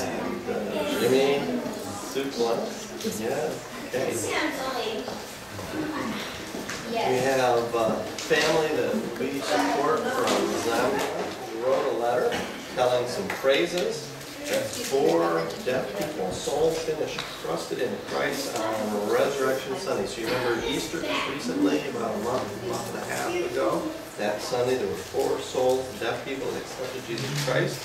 And uh, Jimmy Supla. Yeah, okay. We have a family that we support from Zambia. We wrote a letter telling some praises that four deaf people, soul finished, trusted in Christ on Resurrection Sunday. So you remember Easter recently, about a month, month and a half ago? That Sunday, there were four souls, deaf people that accepted Jesus Christ.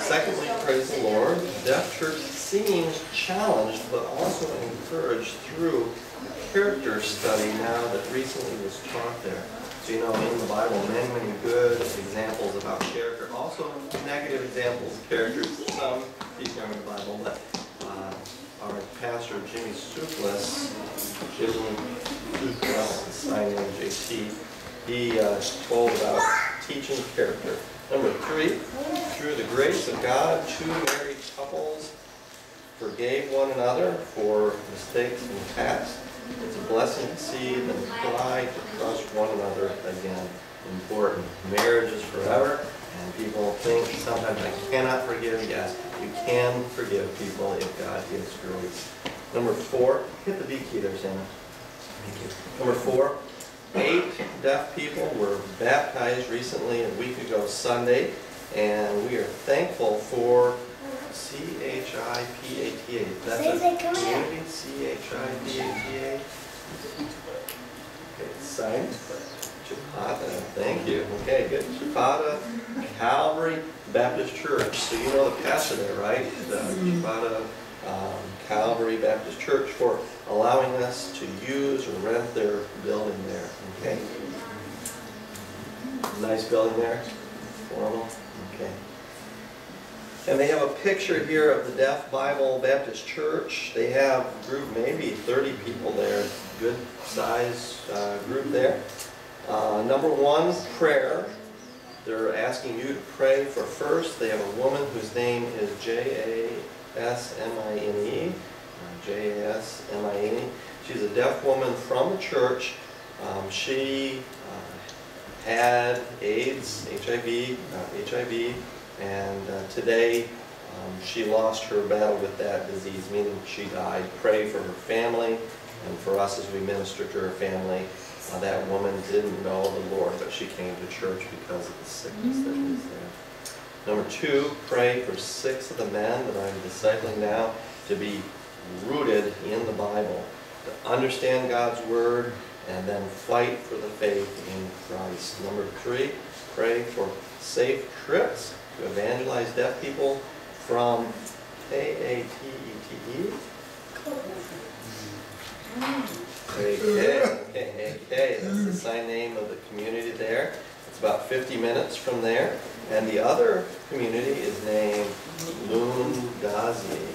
Secondly, praise the Lord, the deaf church seems challenged but also encouraged through a character study now that recently was taught there. So you know, in the Bible, many, many good examples about character, also negative examples of characters. Some feature in the Bible, but uh, our pastor Jimmy Suplis, Jimmy Suplis, signing JT, he uh, told about teaching character. Number three, through the grace of God, two married couples forgave one another for mistakes in the past. It's a blessing to see them try to trust one another again. Important. Marriage is forever, and people think sometimes I cannot forgive. Yes, you can forgive people if God gives grace. Number four, hit the B key there, Santa. Thank you. Number four, eight deaf people were baptized recently, a week ago Sunday, and we are thankful for C-H-I-P-A-T-A. That's a say, come here. community, C-H-I-P-A-T-A. Okay, sign. Chipata, thank you. Okay, good. Chipata Calvary Baptist Church. So you know the pastor there, right? The Chipata um, Calvary Baptist Church for allowing us to use or rent their building there. Okay. Nice building there. Formal. Okay. And they have a picture here of the Deaf Bible Baptist Church. They have a group, maybe 30 people there, good size uh, group there. Uh, number one, prayer. They're asking you to pray for first. They have a woman whose name is J-A-S-M-I-N-E. uh, She's a deaf woman from the church. Um, she uh, had AIDS, HIV, uh, HIV, and uh, today um, she lost her battle with that disease, meaning she died. Pray for her family and for us as we minister to her family. Uh, that woman didn't know the Lord, but she came to church because of the sickness that was there. Number two, pray for six of the men that I'm discipling now to be rooted in the Bible, to understand God's Word, and then fight for the faith in Christ. Number three, pray for safe trips to evangelize deaf people from K-A-T-E-T-E. Okay, that's the sign name of the community there. It's about 50 minutes from there. And the other community is named Lundazi.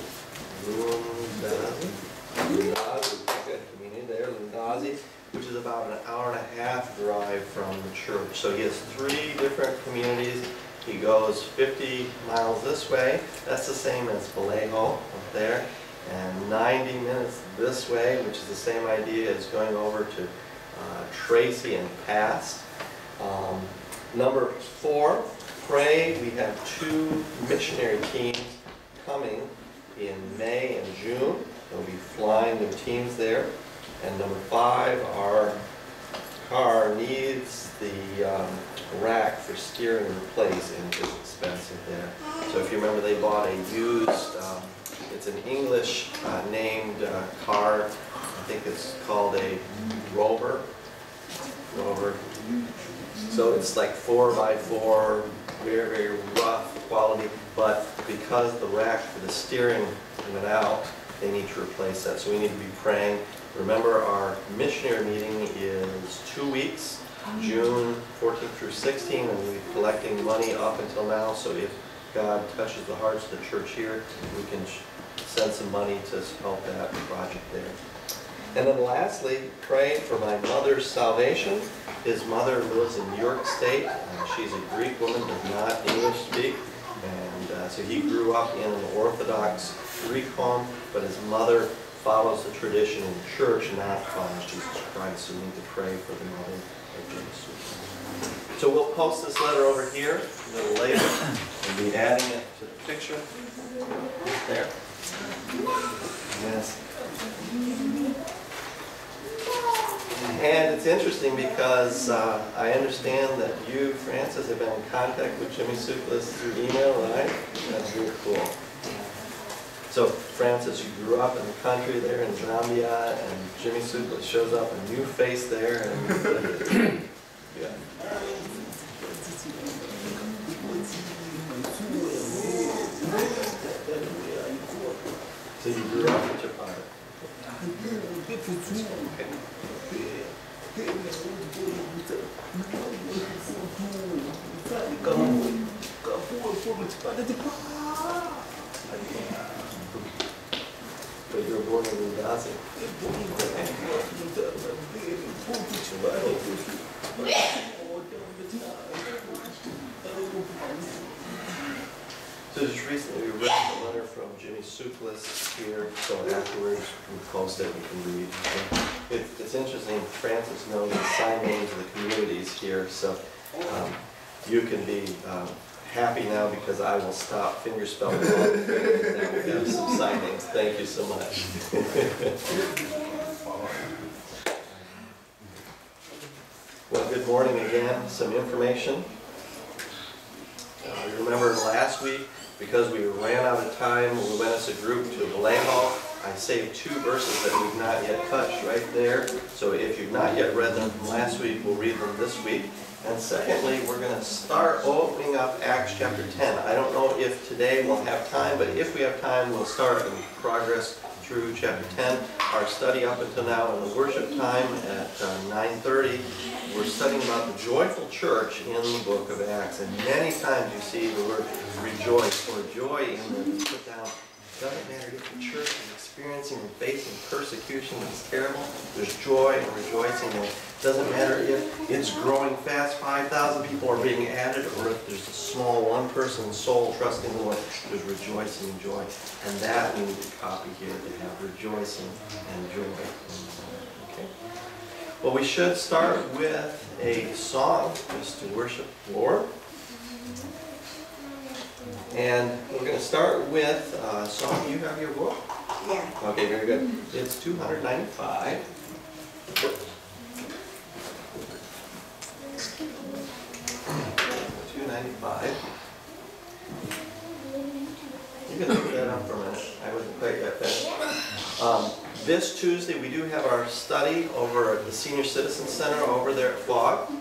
Lundazi? Lundazi, good community there, Lundazi, which is about an hour and a half drive from the church. So he has three different communities. He goes 50 miles this way. That's the same as Vallejo up there and 90 minutes this way, which is the same idea as going over to uh, Tracy and past. Um, number four, pray. We have two missionary teams coming in May and June. They'll be flying their teams there. And number five, our car needs the um, rack for steering replaced and it's expensive there. So if you remember, they bought a used um, it's an English uh, named uh, car. I think it's called a Rover. Rover. So it's like four by four, very, very rough quality. But because the rack for the steering went out, they need to replace that. So we need to be praying. Remember, our missionary meeting is two weeks, June 14th through 16th, and we'll be collecting money up until now. So if God touches the hearts of the church here, we can send some money to help that project there. And then lastly, pray for my mother's salvation. His mother lives in New York State. Uh, she's a Greek woman, does not English speak. And uh, so he grew up in an Orthodox Greek home, but his mother follows the tradition in the church, not follows Jesus Christ. So we need to pray for the mother of Jesus. So we'll post this letter over here a little later and be adding it to the picture. There. Yes. And it's interesting because uh, I understand that you, Francis, have been in contact with Jimmy Suklis through email, right? That's really cool. So Francis, you grew up in the country there in Zambia, and Jimmy Suklis shows up, a new face there, and yeah. So you grew up father? Okay. So just recently, we read a letter from Jimmy Suklis here, so afterwards, we post it, we can read. So It's, interesting, Francis knows the sign names of the communities here, so um, you can be um, happy now because I will stop finger spelling. all the things. Now we have some sign names, thank you so much. Well, good morning again, some information. Uh, remember last week, because we ran out of time, we went as a group to the land hall. I saved two verses that we've not yet touched right there. So if you've not yet read them from last week, we'll read them this week. And secondly, we're going to start opening up Acts chapter 10. I don't know if today we'll have time, but if we have time, we'll start and progress through chapter 10. Our study up until now in the worship time at uh, 9.30, we're studying about the joyful church in the book of Acts. And many times you see the word rejoice or joy in the put down. Doesn't matter if the church is experiencing and facing persecution that's terrible, there's joy and rejoicing. And it doesn't matter if it's growing fast, 5,000 people are being added, or if there's a small one person soul trusting the Lord, there's rejoicing and joy. And that we need to copy here to have rejoicing and joy. Okay? Well, we should start with a song just to worship the Lord. And we're going to start with a song. You have your book? Yeah. Okay, very good. It's 295. Two ninety-five. You can look that up for a minute. I wasn't quite that fast. Um, This Tuesday, we do have our study over at the Senior Citizen Center over there at Flog.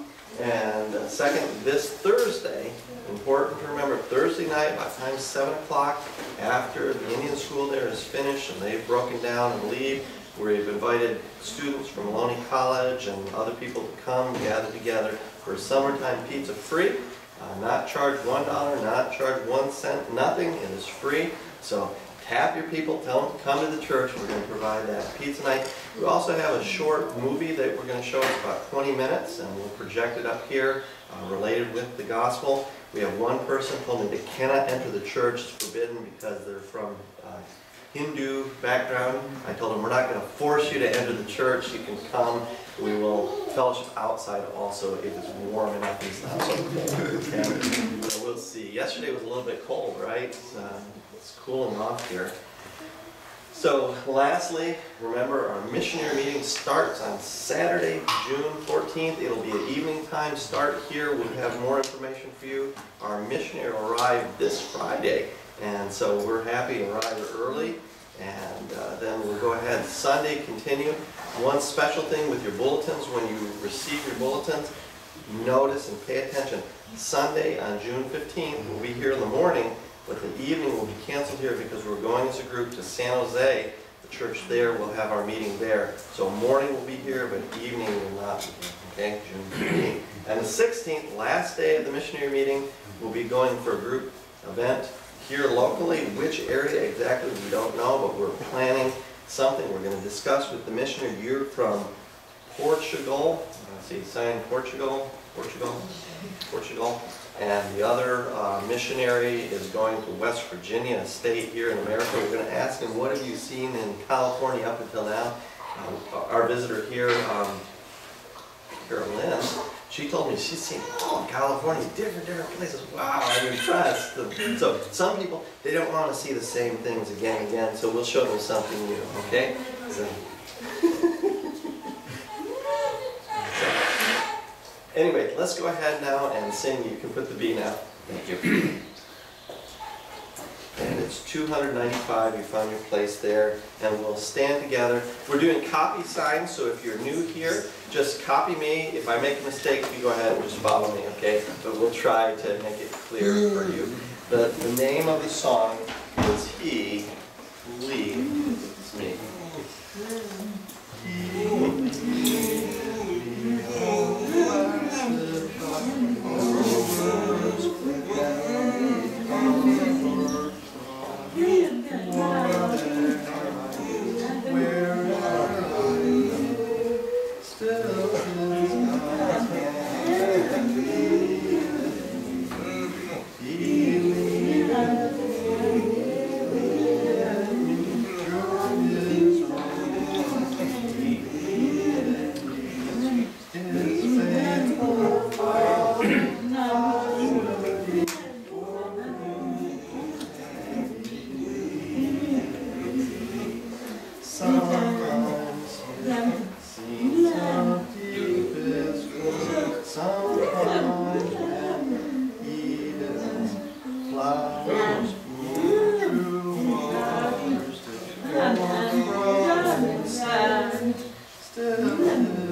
And uh, second, this Thursday, important to remember, Thursday night, about time seven o'clock, after the Indian school there is finished and they've broken down and leave, we've invited students from Ohlone College and other people to come gather together for summertime pizza free. Uh, Not charge one dollar, not charge one cent, nothing, it is free. So tap your people, tell them to come to the church, we're gonna provide that pizza night. We also have a short movie that we're gonna show, it's about twenty minutes, and we'll project it up here, uh, related with the gospel. We have one person told me they cannot enter the church, it's forbidden because they're from uh, Hindu background. I told them, we're not gonna force you to enter the church, you can come, we will fellowship outside also if it's warm enough and stuff. So, okay. So we'll see. Yesterday was a little bit cold, right? Um, It's cooling off here. So lastly, remember our missionary meeting starts on Saturday, June 14th. It'll be an evening time start here. We'll have more information for you. Our missionary arrived this Friday. And so we're happy to arrive early. And uh, then we'll go ahead Sunday, continue. One special thing with your bulletins, when you receive your bulletins, notice and pay attention. Sunday on June 15th, we'll be here in the morning, but the evening will be canceled here because we're going as a group to San Jose. The church there, we'll have our meeting there. So morning will be here, but evening will not be here, okay? June 15th. And the 16th, last day of the missionary meeting, we'll be going for a group event here locally. Which area exactly, we don't know, but we're planning something we're going to discuss with the missionary. You're from Portugal, let's see, sign Portugal, Portugal, Portugal. And the other uh, missionary is going to West Virginia, a state here in America. We're going to ask him, what have you seen in California up until now? Um, Our visitor here, um, Carol Lynn, She told me she's seen all of California, different, different places. Wow, I'm impressed. So some people, they don't want to see the same things again and again, so we'll show them something new, okay? So- Anyway, let's go ahead now and sing. You can put the B now. Thank you. And it's 295, you found your place there, and we'll stand together. We're doing copy signs, so if you're new here, just copy me. If I make a mistake, you go ahead and just follow me, okay? But we'll try to make it clear for you. The, the name of the song is He Leads Me. Sometimes Still is He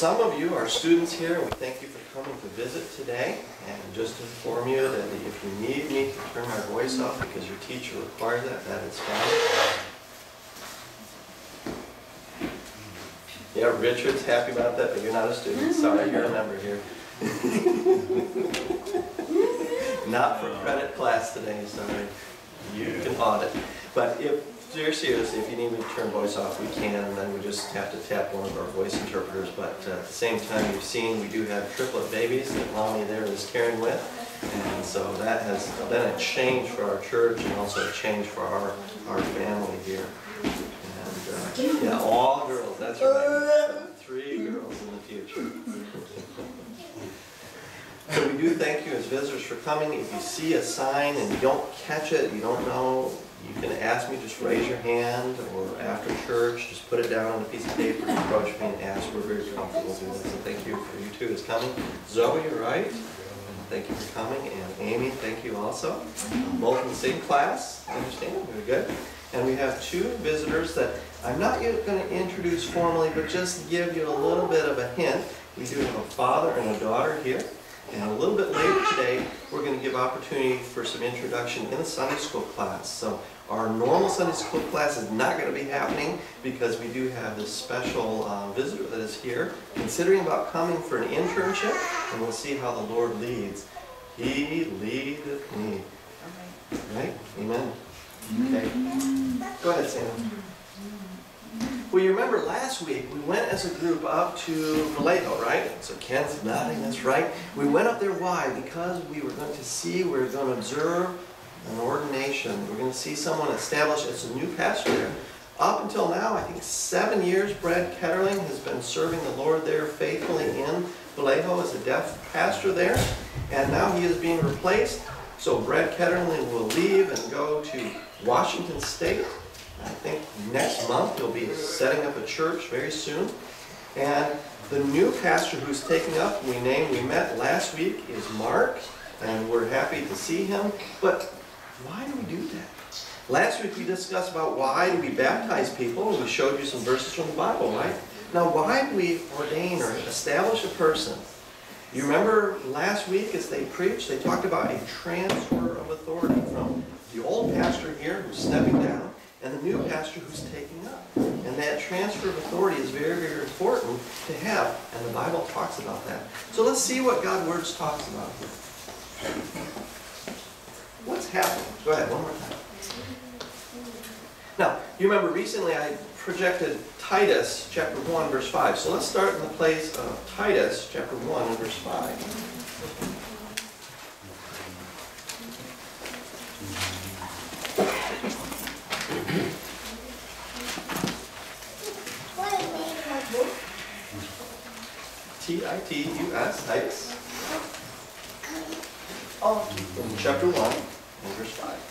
some of you are students here, we thank you for coming to visit today. And just to inform you that if you need me to turn my voice off because your teacher requires that, that is fine. Yeah, Richard's happy about that, but you're not a student. Sorry, you're a member here. Not for credit class today, sorry. You can audit. But if, seriously, if you need me to turn voice off, we can, and then we just have to tap one of our voice interpreters. But uh, at the same time, you've seen, we do have triplet babies that mommy there is carrying with. And so that has been a change for our church and also a change for our, our family here. And, uh, yeah, all girls, that's right. Three girls in the future. So we do thank you as visitors for coming. If you see a sign and you don't catch it, you don't know, you can ask me, just raise your hand, or after church, just put it down on a piece of paper, and approach me and ask. We're very comfortable doing this, and thank you for you two is coming. Zoe, you're right. Thank you for coming, and Amy, thank you also. Both in the same class, I understand, very good. And we have two visitors that I'm not yet going to introduce formally, but just give you a little bit of a hint. We do have a father and a daughter here. And a little bit later today, we're going to give opportunity for some introduction in a Sunday school class. So our normal Sunday school class is not going to be happening because we do have this special uh, visitor that is here, considering about coming for an internship, and we'll see how the Lord leads. He leadeth me. Right? Amen. Okay. Go ahead, Sam. Well, you remember last week, we went as a group up to Vallejo, right? So Ken's nodding, that's right. We went up there, why? Because we were going to see, we were going to observe an ordination. We're going to see someone established as a new pastor there. Up until now, I think seven years, Brad Ketterling has been serving the Lord there faithfully in Vallejo as a deaf pastor there. And now he is being replaced. So Brad Ketterling will leave and go to Washington State. I think next month he'll be setting up a church very soon. And the new pastor who's taking up, we named, we met last week, is Mark, and we're happy to see him. But why do we do that? Last week we discussed about why do we baptize people, and we showed you some verses from the Bible, right? Now, why do we ordain or establish a person? You remember last week as they preached, they talked about a transfer of authority from the old pastor here who's stepping down and the new pastor who's taking up. And that transfer of authority is very, very important to have, and the Bible talks about that. So let's see what God's Words talks about here. What's happening? Go ahead, one more time. Now, you remember recently I projected Titus chapter 1, verse 5. So let's start in the place of Titus chapter 1 and verse 5. T-I-T-U-S, Titus. In chapter 1 verse 5.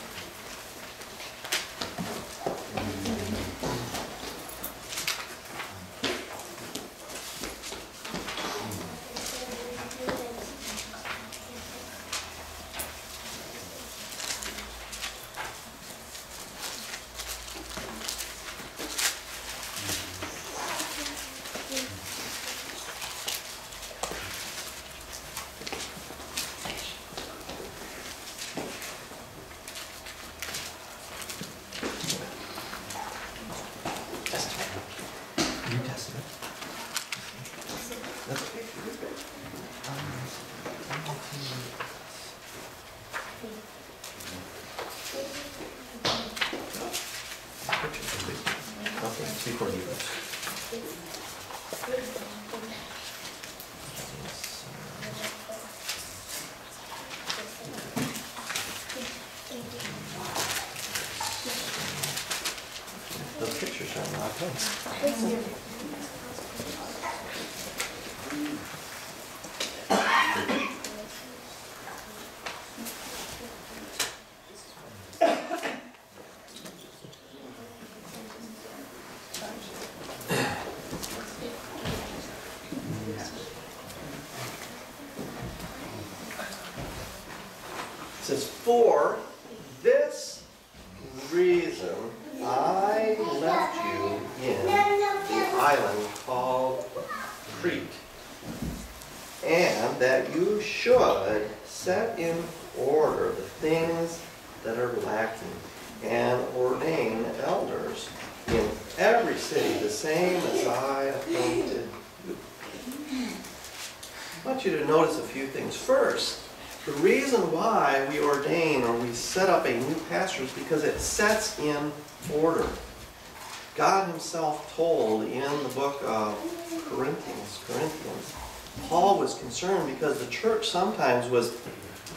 Concerned because the church sometimes was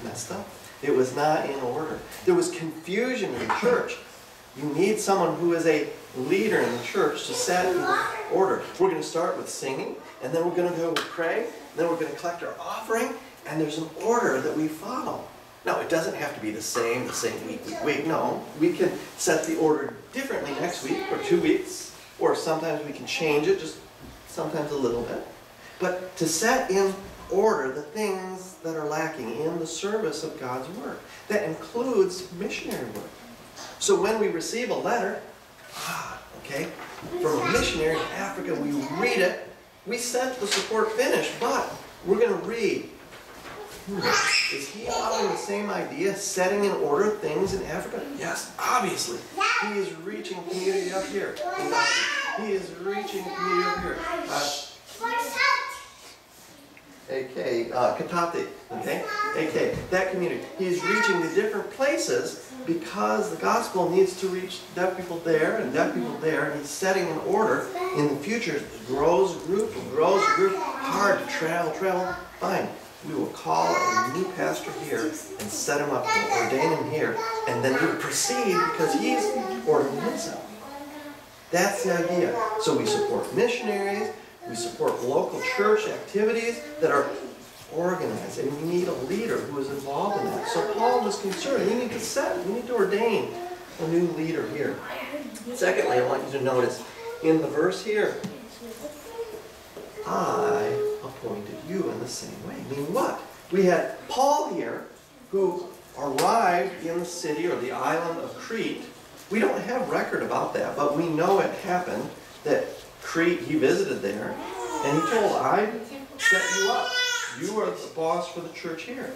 messed up. It was not in order. There was confusion in the church. You need someone who is a leader in the church to set order. We're going to start with singing, and then we're going to go with pray, then we're going to collect our offering, and there's an order that we follow. Now, it doesn't have to be the same, the same week, week, week. No, we can set the order differently next week or two weeks, or sometimes we can change it, just sometimes a little bit. But to set in order the things that are lacking in the service of God's work. That includes missionary work. So when we receive a letter, ah, okay, from a missionary in Africa, we read it, we sent the support finished, but we're going to read Is he following the same idea, setting in order things in Africa? Yes, obviously. He is reaching community up here. He is reaching community up here. Uh, AK, uh, Katete, okay? AK, that community. He's reaching the different places because the gospel needs to reach deaf people there and deaf people there, and he's setting an order in the future. Grows group, grows group, hard to travel, travel, fine. We will call a new pastor here and set him up, and ordain him here, and then we proceed because he's ordering himself. That's the idea. So we support missionaries, we support local church activities that are organized, and we need a leader who is involved in that. So Paul was concerned. We need to set, we need to ordain a new leader here. Secondly, I want you to notice in the verse here, I appointed you in the same way. Meaning what? We had Paul here who arrived in the city or the island of Crete. We don't have record about that, but we know it happened that Crete, he visited there, and he told, I set you up. You are the boss for the church here.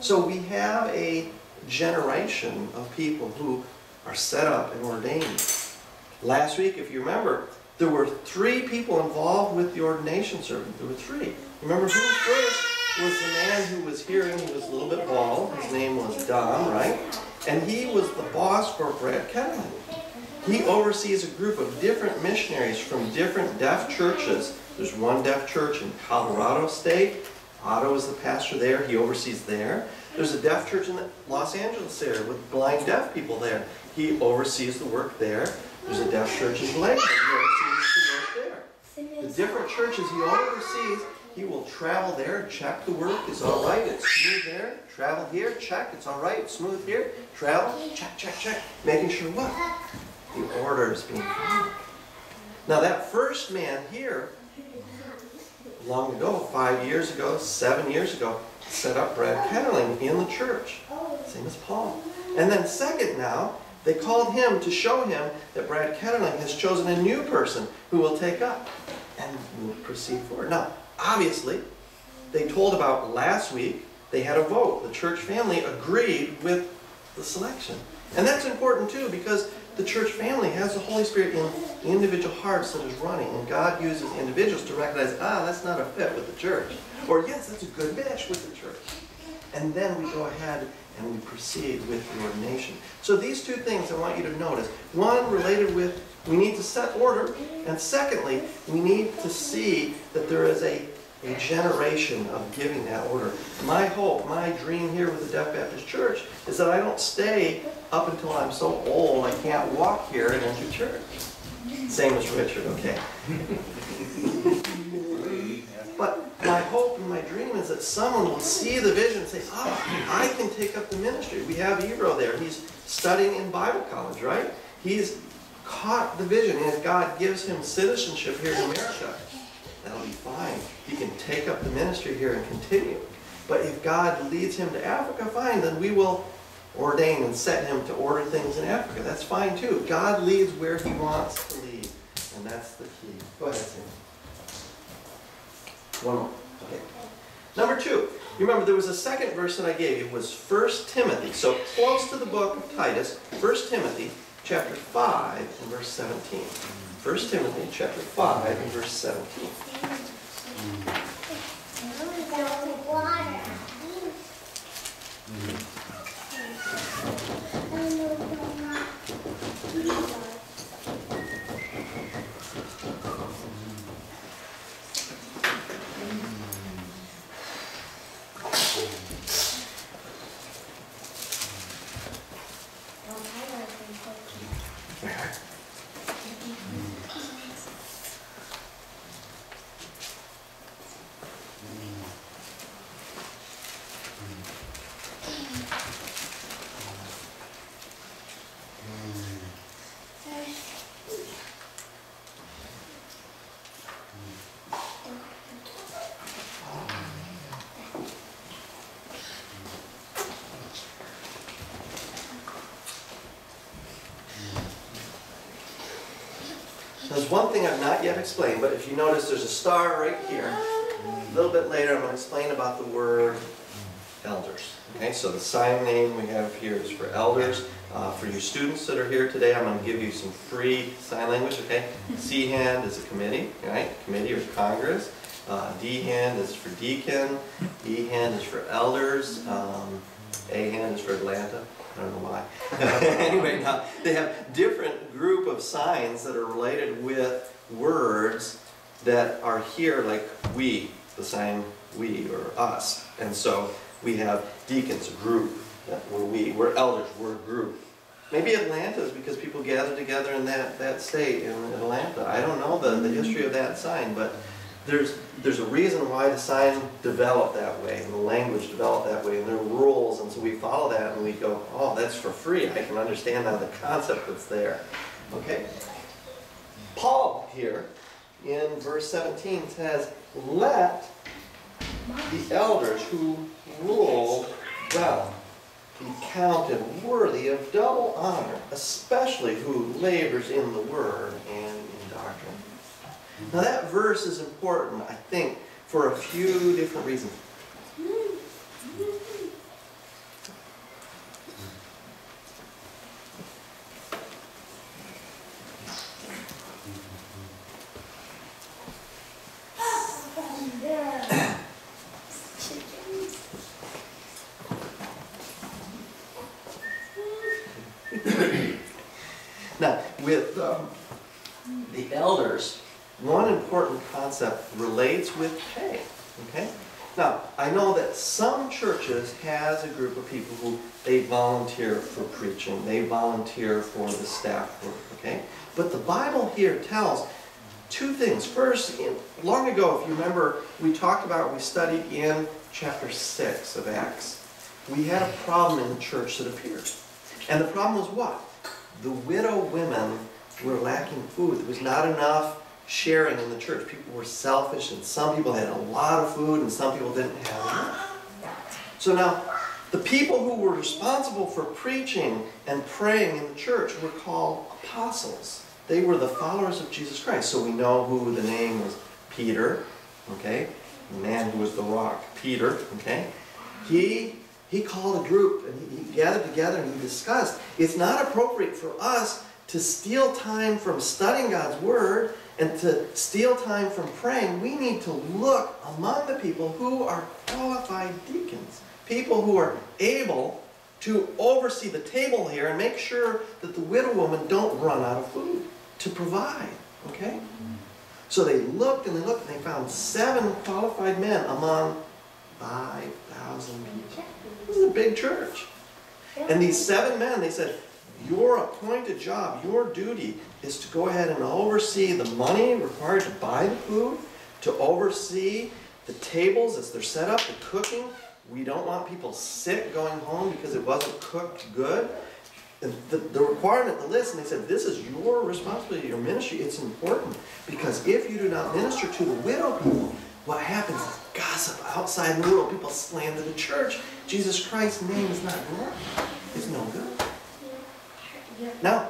So we have a generation of people who are set up and ordained. Last week, if you remember, there were three people involved with the ordination service. There were three. Remember who was first was the man who was hearing, he was a little bit bald. His name was Don, right? And he was the boss for Brad Kennedy. He oversees a group of different missionaries from different deaf churches. There's one deaf church in Colorado State. Otto is the pastor there. He oversees there. There's a deaf church in Los Angeles there with blind deaf people there. He oversees the work there. There's a deaf church in Lakewood. He oversees the work there. The different churches he oversees, he will travel there, check the work is all right, it's smooth there. Travel here, check, it's all right, it's smooth here. Travel, check, check, check. Making sure what? The order is being followed. Now that first man here, long ago, five years ago, seven years ago, set up Brad Kennerling in the church. Same as Paul. And then second now, they called him to show him that Brad Kennerling has chosen a new person who will take up and proceed forward. Now, obviously, they told about last week, they had a vote. The church family agreed with the selection. And that's important too because the church family has the Holy Spirit in the individual hearts that is running, and God uses individuals to recognize, ah, that's not a fit with the church. Or, yes, that's a good match with the church. And then we go ahead and we proceed with the ordination. So these two things I want you to notice. One related with we need to set order, and secondly, we need to see that there is a, a generation of giving that order. My hope, my dream here with the Deaf Baptist Church is that I don't stay up until I'm so old I can't walk here and enter church. Same as Richard, okay? but my hope and my dream is that someone will see the vision and say, oh, I can take up the ministry. We have Ebro there. He's studying in Bible college, right? He's caught the vision, and if God gives him citizenship here in America, that'll be fine. He can take up the ministry here and continue. But if God leads him to Africa, fine, then we will ordain and set him to order things in Africa. That's fine too. God leads where he wants to lead, and that's the key. Go ahead, Sam. One more. Okay. Number two. You remember there was a second verse that I gave you. It was 1 Timothy. So close to the book of Titus, 1 Timothy chapter 5 and verse 17. 1 Timothy chapter 5 and verse 17. Mm. There's one thing Explained, but if you notice there's a star right here. A little bit later I'm going to explain about the word elders. Okay, so the sign name we have here is for elders. Uh, For you students that are here today, I'm going to give you some free sign language, okay? C hand is a committee, right? Committee or Congress. Uh, D hand is for deacon. E hand is for elders. Um, A hand is for Atlanta. I don't know why. Anyway, now, they have different group of signs that are related with words that are here, like we, the sign we or us. And so we have deacons, group, that we're we, we're elders, we're group. Maybe Atlanta is because people gather together in that, that state in Atlanta. I don't know the, the history of that sign, but there's, there's a reason why the sign developed that way, and the language developed that way, and there are rules, and so we follow that, and we go, oh, that's for free, I can understand now the concept that's there. Okay? Paul here, in verse 17, says, let the elders who rule well be counted worthy of double honor, especially who labors in the word and. Now that verse is important, I think, for a few different reasons. Now, with um, the elders, one important concept relates with pay, okay? Now, I know that some churches has a group of people who they volunteer for preaching, they volunteer for the staff work, okay? But the Bible here tells two things. First, in, long ago, if you remember, we talked about, we studied in chapter 6 of Acts. We had a problem in the church that appeared. And the problem was what? The widow women were lacking food. There was not enough sharing in the church. People were selfish, and some people had a lot of food, and some people didn't have enough. So now, the people who were responsible for preaching and praying in the church were called apostles. They were the followers of Jesus Christ. So we know who the name was Peter, okay? The man who was the rock, Peter, okay? He he called a group and he, he gathered together and he discussed. It's not appropriate for us to steal time from studying God's Word and to steal time from praying. We need to look among the people who are qualified deacons, people who are able to oversee the table here and make sure that the widow woman don't run out of food to provide. Okay? So they looked and they looked and they found seven qualified men among 5,000 people. This is a big church. And these seven men, they said, your appointed job, your duty is to go ahead and oversee the money required to buy the food, to oversee the tables as they're set up, the cooking. We don't want people sick going home because it wasn't cooked good. The, the requirement, the list, and they said, this is your responsibility, your ministry. It's important because if you do not minister to the widow people, what happens is gossip outside in the world. People slander the church. Jesus Christ's name is not glorified. It's no good. Now,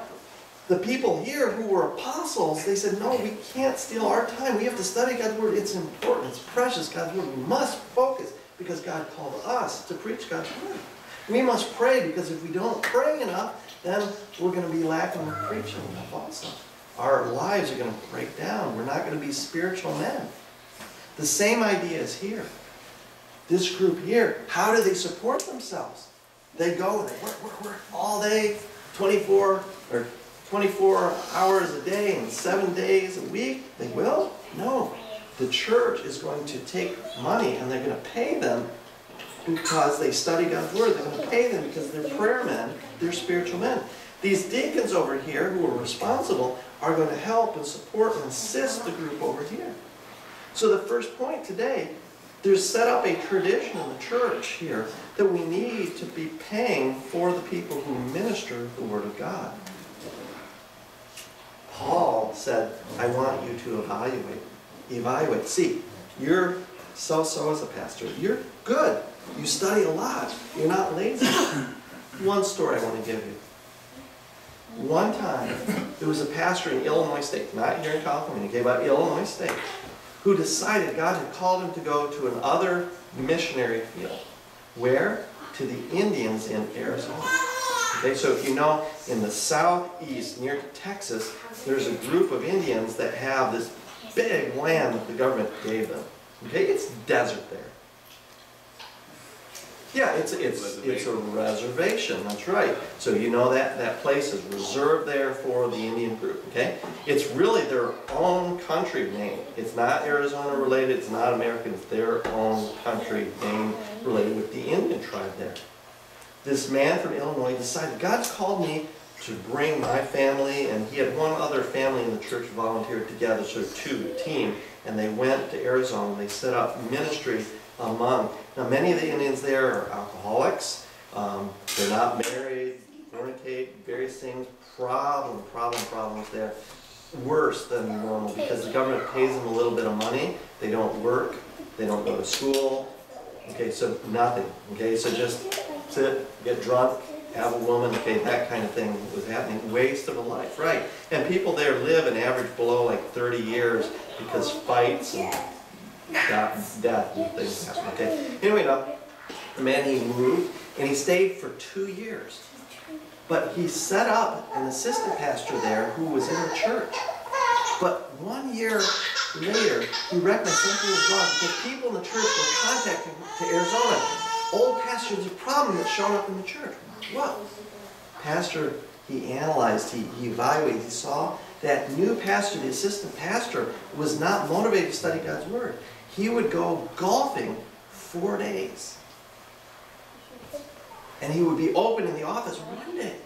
the people here who were apostles, they said, no, we can't steal our time. We have to study God's word. It's important. It's precious, God's word. We must focus because God called us to preach God's word. We must pray because if we don't pray enough, then we're going to be lacking with preaching enough also. Our lives are going to break down. We're not going to be spiritual men. The same idea is here. This group here, how do they support themselves? They go they work, work, work all day, 24 or 24 hours a day and seven days a week. They will? No. The church is going to take money and they're going to pay them because they study God's Word. They're going to pay them because they're prayer men, they're spiritual men. These deacons over here who are responsible are going to help and support and assist the group over here. So the first point today, there's set up a tradition in the church here that we need to be paying for the people who minister the Word of God. Paul said, I want you to evaluate. Evaluate. See, you're so-so as a pastor. You're good. You study a lot. You're not lazy. One story I want to give you. One time, there was a pastor in Illinois State, not here in California, he gave up Illinois State, who decided God had called him to go to another missionary field. Where? To the Indians in Arizona. Okay, so if you know, in the southeast, near Texas, there's a group of Indians that have this big land that the government gave them. Okay, it's desert there. Yeah, it's, it's, it's a reservation, that's right. So you know that, that place is reserved there for the Indian group, okay? It's really their own country name. It's not Arizona related, it's not American, it's their own country name related with the Indian tribe there. This man from Illinois decided, God's called me to bring my family, and he had one other family in the church volunteered together, so two, team, and they went to Arizona, they set up ministry among. Now, many of the Indians there are alcoholics. Um, they're not married, fornicate, various things. Problem, problem, problems there. Worse than normal because the government pays them a little bit of money. They don't work. They don't go to school. Okay, so nothing. Okay, so just sit, get drunk, have a woman. Okay, that kind of thing was happening. Waste of a life, right? And people there live an average below like 30 years because fights and death, death things happen. Okay. Anyway, now, the man he moved and he stayed for two years. But he set up an assistant pastor there who was in the church. But one year later, he recognized something was wrong because people in the church were contacting to Arizona. Old pastor, a problem that's shown up in the church. What? Pastor, he analyzed, he, he evaluated, he saw that new pastor, the assistant pastor, was not motivated to study God's Word. He would go golfing four days. And he would be open in the office one day.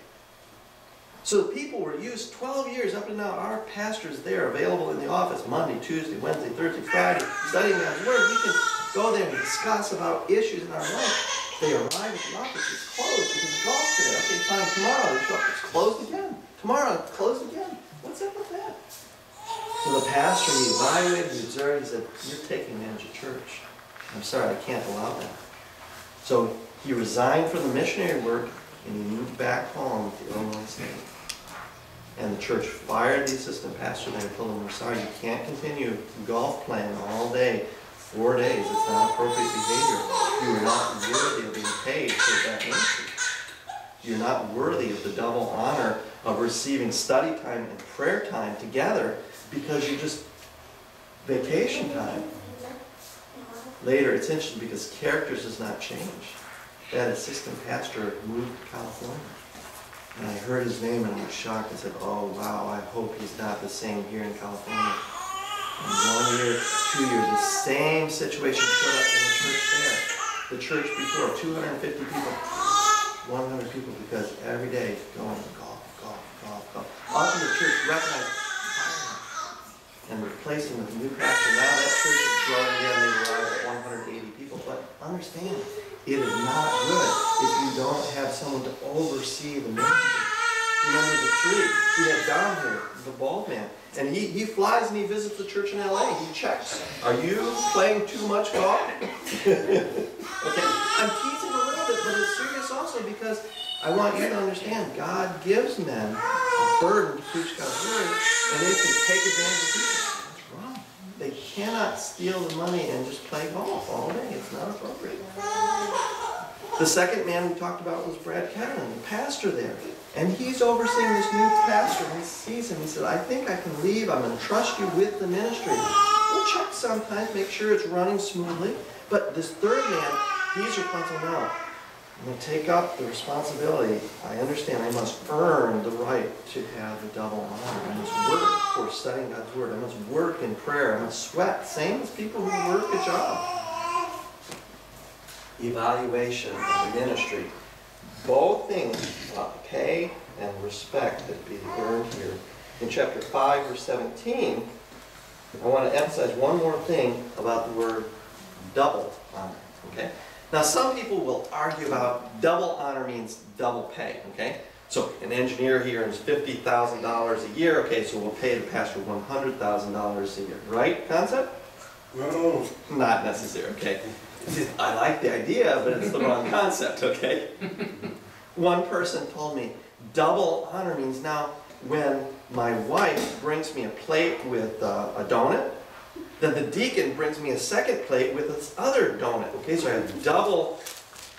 So the people were used 12 years up and now. Our pastors there available in the office Monday, Tuesday, Wednesday, Thursday, Friday, studying God's Word. We can go there and discuss about issues in our life. They arrive at the office, it's closed because it's golf today. Okay, fine, tomorrow up, it's closed again. Tomorrow, it's closed again. What's up with that? So the pastor, he evaluated, he observed, he said, you're taking advantage of church. I'm sorry, I can't allow that. So he resigned from the missionary work and he moved back home to Illinois State. And the church fired the assistant pastor there and told him, we're sorry, you can't continue golf playing all day, four days. It's not appropriate behavior. You are not worthy of being paid for that ministry. You're not worthy of the double honor of receiving study time and prayer time together because you're just vacation time. Later, it's interesting because characters does not change. That assistant pastor moved to California. And I heard his name and I was shocked. I said, oh wow, I hope he's not the same here in California. And one year, two years, the same situation showed up in the church there. The church before, 250 people, 100 people, because every day going golf, golf, golf, golf. Often the church recognized and replacing with a new pastor. Now that church is growing again. They arrive at 180 people. But understand, it is not good if you don't have someone to oversee the ministry. Remember the tree we have down here, the bald man. And he, he flies and he visits the church in LA. He checks. Are you playing too much golf? okay. I'm teasing a little bit, but it's serious also because I want you to understand God gives men a burden to preach God's word, and they can take advantage of people. That's wrong. They cannot steal the money and just play golf all day. It's not appropriate. The second man we talked about was Brad Catlin, the pastor there. And he's overseeing this new pastor, and he sees him. He said, I think I can leave. I'm going to trust you with the ministry. We'll check sometimes, make sure it's running smoothly. But this third man, he's responsible now. I'm going to take up the responsibility. I understand I must earn the right to have the double honor. I must work for studying God's Word. I must work in prayer. I must sweat, same as people who work a job. Evaluation of the ministry. Both things, pay and respect, that be earned here. In chapter 5, verse 17, I want to emphasize one more thing about the word double honor. Okay? Now, some people will argue about double honor means double pay, okay? So an engineer here earns $50,000 a year, okay, so we'll pay the pastor $100,000 a year, right concept? No. Not necessary, okay? I like the idea, but it's the wrong concept, okay? One person told me, double honor means now when my wife brings me a plate with uh, a donut, then the deacon brings me a second plate with this other donut. Okay, so I have double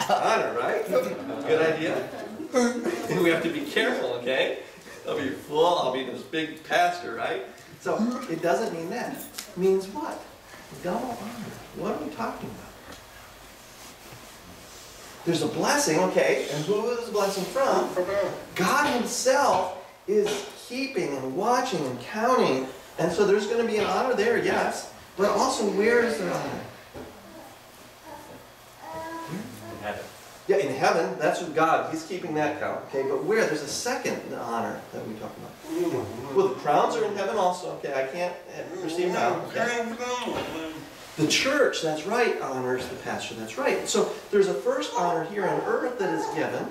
Honor, right? Good idea. we have to be careful, okay? I'll be full, I'll be this big pastor, right? So it doesn't mean that. It means what? Double honor. What are we talking about? There's a blessing, okay, and who is the blessing from? God Himself is keeping and watching and counting, and so there's going to be an honor there, yes, but also where is the honor? in heaven. Yeah, in heaven, that's with God, He's keeping that count, okay, but where? There's a second honor that we talk about. Well, the crowns are in heaven also, okay, I can't uh, receive now, okay? The church, that's right, honors the pastor, that's right. So there's a first honor here on earth that is given,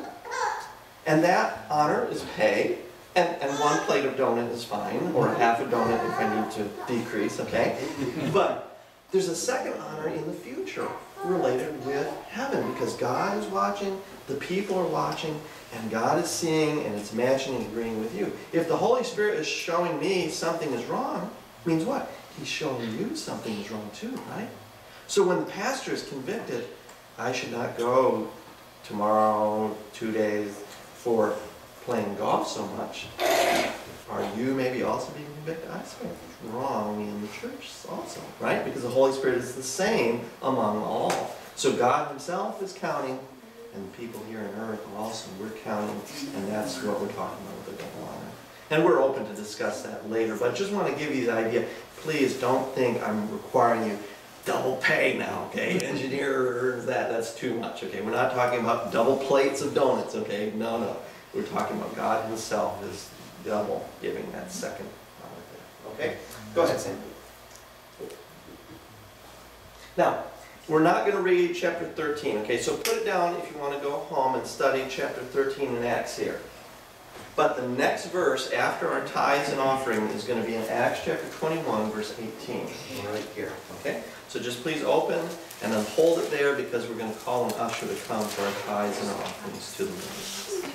and that honor is pay, and, and one plate of donut is fine, or half a donut if I need to decrease, okay? But there's a second honor in the future related with heaven, because God is watching, the people are watching, and God is seeing, and it's matching and agreeing with you. If the Holy Spirit is showing me something is wrong, means what? He's showing you something is wrong too, right? So when the pastor is convicted, I should not go tomorrow, two days, for playing golf so much. Are you maybe also being convicted? I say it's wrong in the church also, right? Because the Holy Spirit is the same among all. So God Himself is counting, and people here on earth also, we're counting, and that's what we're talking about with the double honor. And we're open to discuss that later, but just want to give you the idea. Please don't think I'm requiring you double pay now, okay? Engineer earns that, that's too much, okay? We're not talking about double plates of donuts, okay? No, no. We're talking about God Himself is double giving that second okay? Go ahead, Sam. Now, we're not going to read chapter 13, okay? So put it down if you want to go home and study chapter 13 in Acts here. But the next verse after our tithes and offering is going to be in Acts chapter 21, verse 18, right here, okay? So just please open and then hold it there because we're going to call an usher to come for our tithes and offerings to the Lord.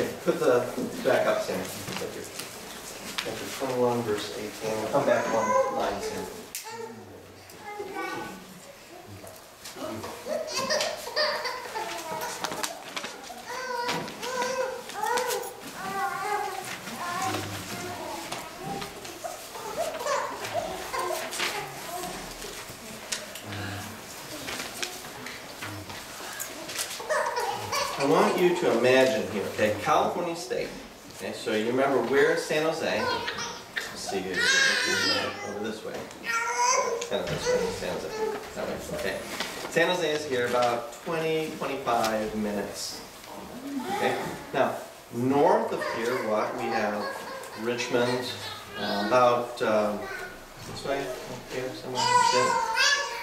Okay, put the, back up, Sam. Chapter 21, verse 18. Come back one line, Sam. I want you to imagine here, okay, California State. Okay, so you remember where is San Jose? Let's see here, over this way. Kind of this way, San Jose. That way, okay. San Jose is here about 20, 25 minutes. Okay, now north of here, what we have Richmond, uh, about uh, this way, up here somewhere.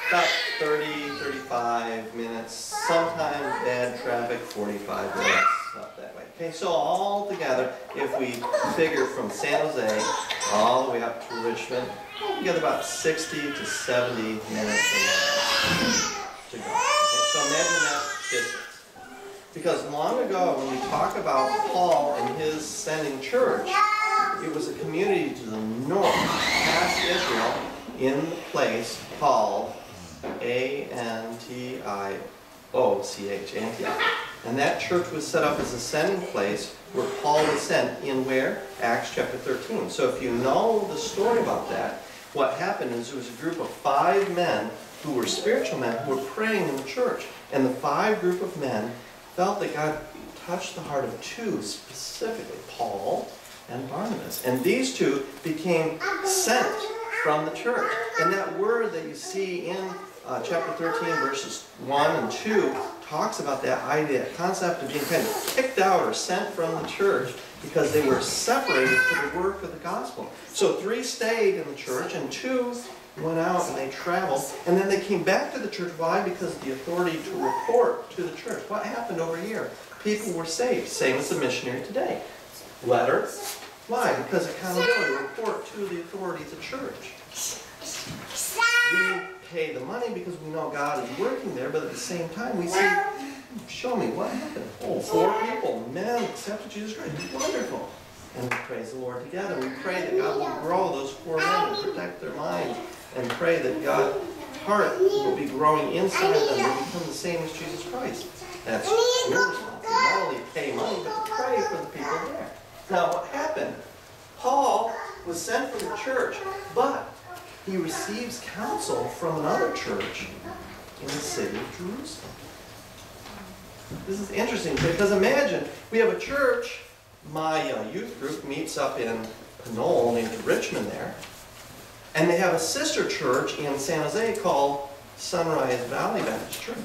About 30, 35 minutes, sometimes bad traffic, 45 minutes, up that way. Okay, so all together, if we figure from San Jose all the way up to Richmond, we get about 60 to 70 minutes to go. Okay, so imagine that distance. Because long ago, when we talk about Paul and his sending church, it was a community to the north, past Israel, in the place called A-N-T-I-O-C-H, Antioch. And that church was set up as a sending place where Paul was sent in where? Acts chapter 13. So if you know the story about that, what happened is there was a group of five men who were spiritual men who were praying in the church. And the five group of men felt that God touched the heart of two specifically, Paul and Barnabas. And these two became sent from the church. And that word that you see in uh, chapter 13, verses 1 and 2, talks about that idea, concept of being kind of kicked out or sent from the church because they were separated for the work of the gospel. So three stayed in the church and two went out and they traveled. And then they came back to the church. Why? Because of the authority to report to the church. What happened over here? People were saved. Same as the missionary today. Letter. Why? Because accountability. Report to the authority of the church. We pay the money because we know God is working there, but at the same time we see, show me what happened. Oh, four people, men accepted Jesus Christ. Wonderful. And we praise the Lord together. We pray that God will grow those four men and protect their minds and pray that God's heart will be growing inside them and become the same as Jesus Christ. That's your responsibility. Not only pay money, but to pray for the people there. Now, what happened? Paul was sent from the church, but he receives counsel from another church in the city of Jerusalem. This is interesting because imagine we have a church, my uh, youth group meets up in Pinole, named Richmond there, and they have a sister church in San Jose called Sunrise Valley Baptist Church.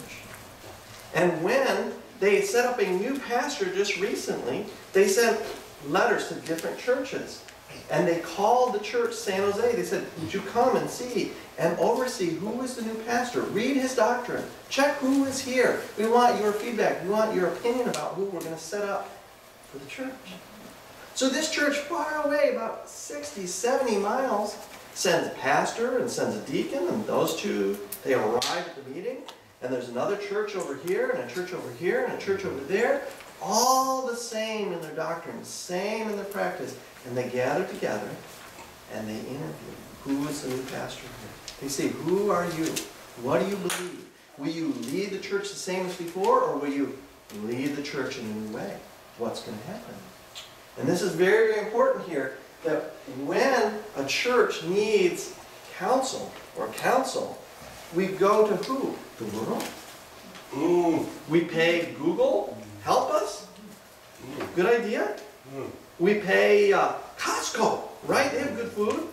And when they set up a new pastor just recently, they sent letters to different churches. And they called the church San Jose. They said, Would you come and see and oversee who is the new pastor? Read his doctrine. Check who is here. We want your feedback. We want your opinion about who we're going to set up for the church. So this church far away, about 60, 70 miles, sends a pastor and sends a deacon, and those two, they arrive at the meeting. And there's another church over here, and a church over here, and a church over there. All the same in their doctrine, same in their practice. And they gather together and they interview. Who is the new pastor here? They say, Who are you? What do you believe? Will you lead the church the same as before, or will you lead the church in a new way? What's going to happen? And this is very, very important here that when a church needs counsel or counsel, we go to who? The world. Mm. We pay Google, help us. Good idea. We pay uh, Costco, right? They have good food.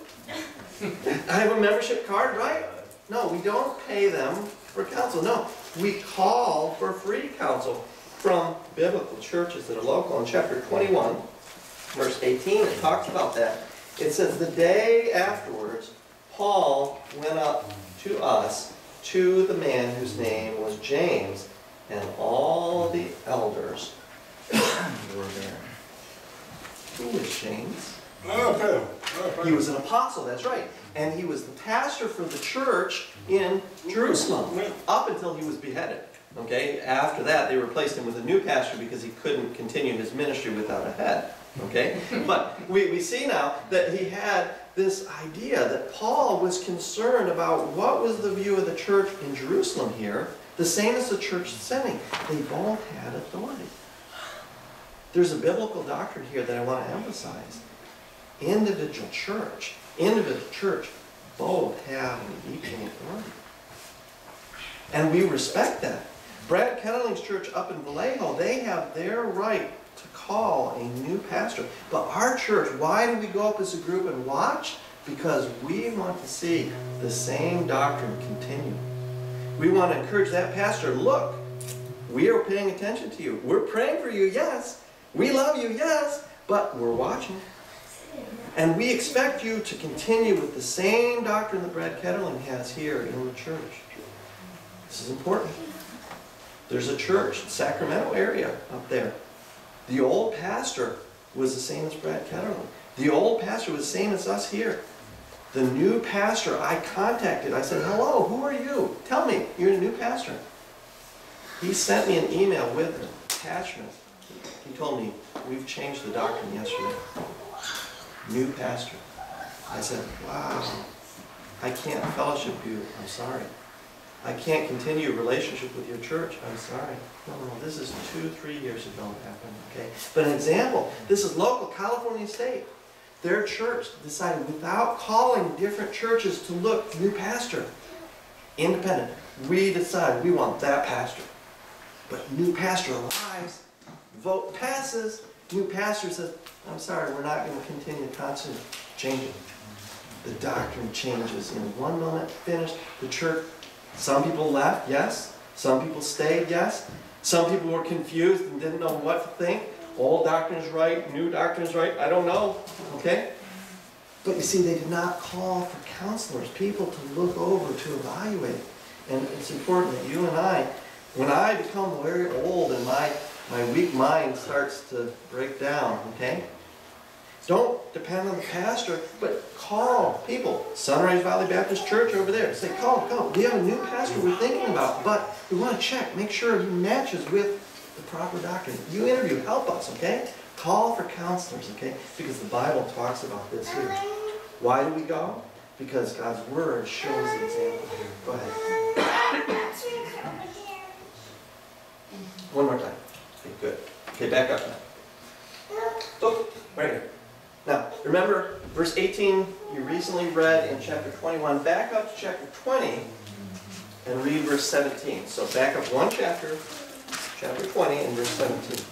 I have a membership card, right? No, we don't pay them for counsel. No, we call for free counsel from biblical churches that are local. In chapter 21, verse 18, it talks about that. It says, The day afterwards, Paul went up to us to the man whose name was James, and all the elders were there. Who was James? Okay. He was an apostle, that's right. And he was the pastor for the church in Jerusalem up until he was beheaded. Okay? After that, they replaced him with a new pastor because he couldn't continue his ministry without a head. Okay? But we, we see now that he had this idea that Paul was concerned about what was the view of the church in Jerusalem here, the same as the church sending. They both had authority. There's a biblical doctrine here that I want to emphasize. Individual church, individual church, both have an equal authority. And we respect that. Brad Kettling's church up in Vallejo, they have their right to call a new pastor. But our church, why do we go up as a group and watch? Because we want to see the same doctrine continue. We want to encourage that pastor, look, we are paying attention to you. We're praying for you, yes. We love you, yes, but we're watching. And we expect you to continue with the same doctrine that Brad Kettling has here in the church. This is important. There's a church, Sacramento area up there. The old pastor was the same as Brad Kettling. The old pastor was the same as us here. The new pastor I contacted, I said, hello, who are you? Tell me, you're a new pastor. He sent me an email with an attachment. He told me, we've changed the doctrine yesterday. New pastor. I said, wow, I can't fellowship you. I'm sorry. I can't continue a relationship with your church. I'm sorry. No, no, this is two, three years ago it happened, okay? But an example, this is local, California State. Their church decided without calling different churches to look, new pastor, independent. We decide we want that pastor. But new pastor arrives, vote passes, new pastor says, I'm sorry, we're not going to continue constant changing. The doctrine changes in one moment, finished. The church, some people left, yes. Some people stayed, yes. Some people were confused and didn't know what to think. Old doctrine is right, new doctrine is right, I don't know, okay? But you see, they did not call for counselors, people to look over, to evaluate. And it's important that you and I, when I become very old and my, my weak mind starts to break down, okay? Don't depend on the pastor, but call people. Sunrise Valley Baptist Church over there. Say, call, call. We have a new pastor we're thinking about, but we want to check, make sure he matches with the proper doctrine. You interview, help us, okay? Call for counselors, okay? Because the Bible talks about this here. Why do we go? Because God's Word shows the example here. Go ahead. One more time. Okay, good. Okay, back up now. Oh, right here. Now, remember, verse 18 you recently read in chapter 21. Back up to chapter 20 and read verse 17. So back up one chapter, chapter 20 and verse 17.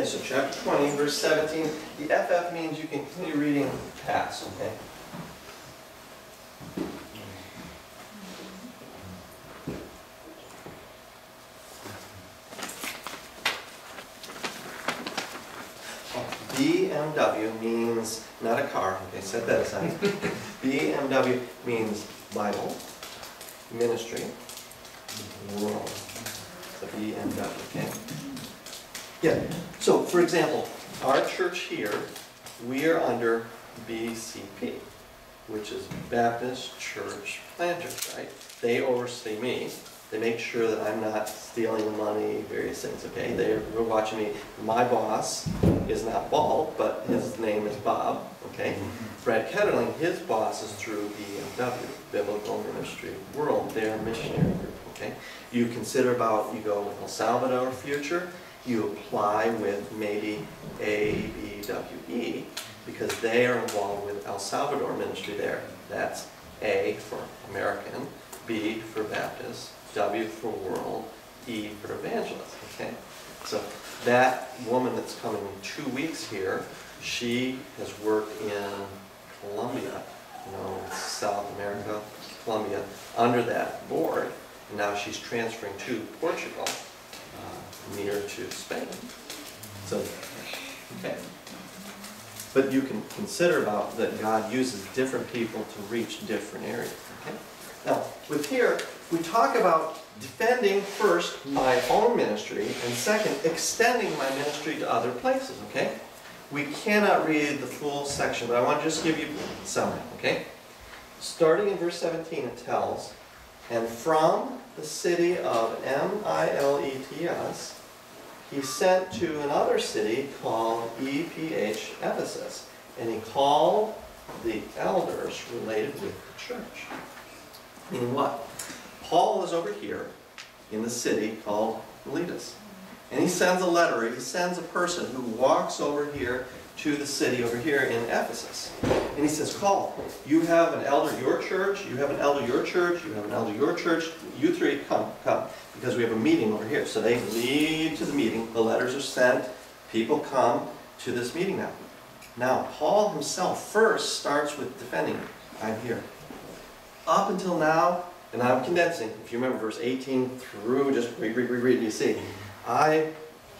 Yeah, so chapter 20, verse 17. The FF means you can continue reading past, okay? BMW means, not a car, okay, set that aside. BMW means Bible, ministry, world. The BMW, okay? Yeah, so for example, our church here, we are under BCP, which is Baptist Church Planters, right? They oversee me. They make sure that I'm not stealing the money, various things, okay? They're watching me. My boss is not Bald, but his name is Bob, okay? Mm-hmm. Brad Ketterling, his boss is through BMW, Biblical Ministry World, their missionary group, okay? You consider about, you go with El Salvador Future, you apply with maybe ABWE because they are involved with El Salvador ministry there. That's A for American, B for Baptist, W for world, E for evangelist. Okay? So that woman that's coming in two weeks here, she has worked in Colombia, you know, South America, Colombia, under that board. And now she's transferring to Portugal uh, near to Spain. So, okay. But you can consider about that God uses different people to reach different areas. Okay? Now, with here, we talk about defending first my own ministry, and second, extending my ministry to other places. Okay? We cannot read the full section, but I want to just give you a summary. Okay? Starting in verse 17, it tells, and from the city of M-I-L-E-T-S, he sent to another city called EPH Ephesus, and he called the elders related with the church. Meaning what? Paul is over here in the city called Miletus, and he sends a letter, he sends a person who walks over here to the city over here in Ephesus. And he says, call, you have an elder your church, you have an elder your church, you have an elder your church, you three come, come, because we have a meeting over here. So they lead to the meeting, the letters are sent, people come to this meeting now. Now, Paul himself first starts with defending, I'm here. Up until now, and I'm condensing, if you remember verse 18 through, just read, read, read, read, you see, I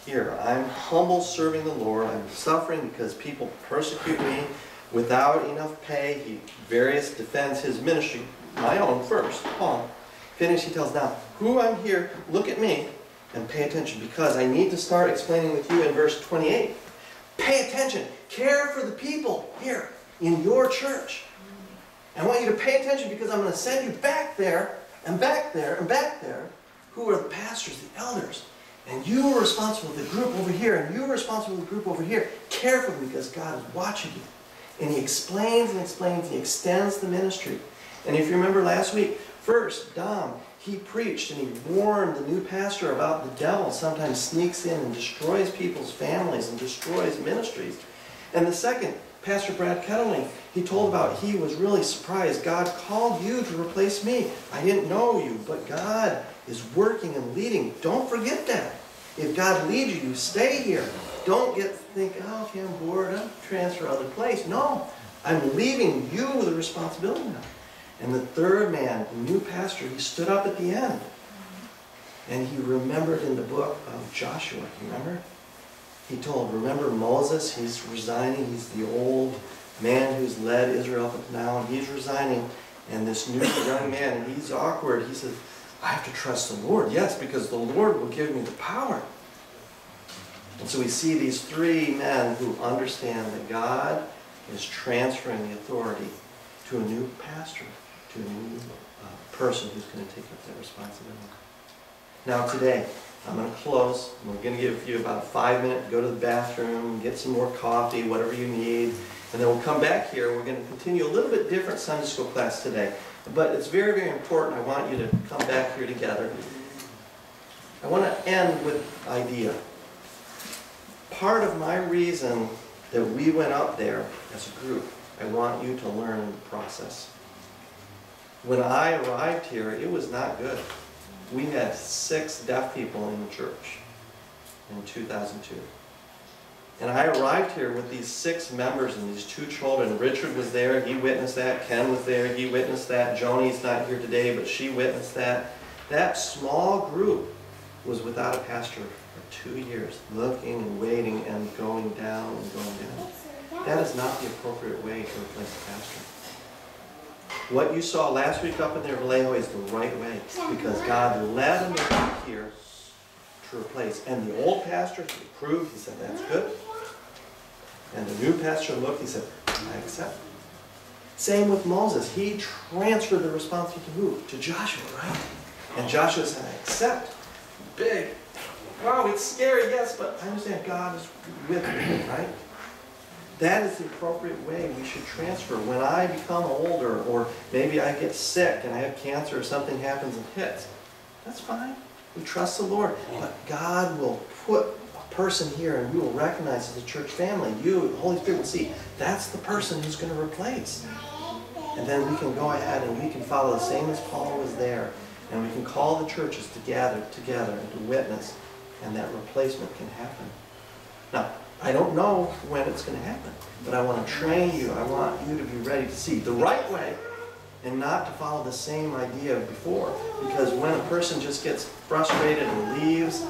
here. I'm humble serving the Lord. I'm suffering because people persecute me without enough pay. He various defends his ministry, my own first, Paul. Finish, he tells now, who I'm here, look at me and pay attention because I need to start explaining with you in verse 28. Pay attention. Care for the people here in your church. I want you to pay attention because I'm going to send you back there and back there and back there who are the pastors, the elders. And you are responsible for the group over here, and you are responsible for the group over here. Care for them because God is watching you. And he explains and explains, and he extends the ministry. And if you remember last week, first, Dom, he preached and he warned the new pastor about the devil sometimes sneaks in and destroys people's families and destroys ministries. And the second, Pastor Brad Kettling, he told about he was really surprised. God called you to replace me. I didn't know you, but God is working and leading. Don't forget that. If God leads you, you stay here. Don't get think, oh, okay, I'm bored. I'll transfer other place. No, I'm leaving you with the responsibility now. And the third man, the new pastor, he stood up at the end. And he remembered in the book of Joshua, remember? He told, remember Moses, he's resigning, he's the old man who's led Israel up now, and he's resigning. And this new young man, and he's awkward, he says, I have to trust the Lord. Yes, because the Lord will give me the power. And so we see these three men who understand that God is transferring the authority to a new pastor, to a new uh, person who's going to take up that responsibility. Now today, I'm going to close. We're going to give you about a five minutes to go to the bathroom, get some more coffee, whatever you need. And then we'll come back here. We're going to continue a little bit different Sunday school class today. But it's very, very important. I want you to come back here together. I want to end with idea. Part of my reason that we went up there as a group, I want you to learn the process. When I arrived here, it was not good. We had six deaf people in the church in 2002. And I arrived here with these six members and these two children. Richard was there, he witnessed that. Ken was there, he witnessed that. Joni's not here today, but she witnessed that. That small group was without a pastor for two years, looking and waiting and going down and going down. That is not the appropriate way to replace a pastor. What you saw last week up in there, Vallejo, is the right way because God led him them here to replace. And the old pastor, approved, he said, that's good. And the new pastor looked, he said, I accept. Same with Moses. He transferred the responsibility to who? To Joshua, right? And Joshua said, I accept. Big. Wow, it's scary, yes, but I understand God is with me, right? That is the appropriate way we should transfer. When I become older, or maybe I get sick and I have cancer or something happens and hits, that's fine. We trust the Lord. But God will put a person here and we will recognize as a church family. You, the Holy Spirit will see, that's the person who's going to replace. And then we can go ahead and we can follow the same as Paul was there. And we can call the churches to gather together and to witness. And that replacement can happen. Now, I don't know when it's going to happen, but I want to train you. I want you to be ready to see the right way and not to follow the same idea before. Because when a person just gets frustrated and leaves,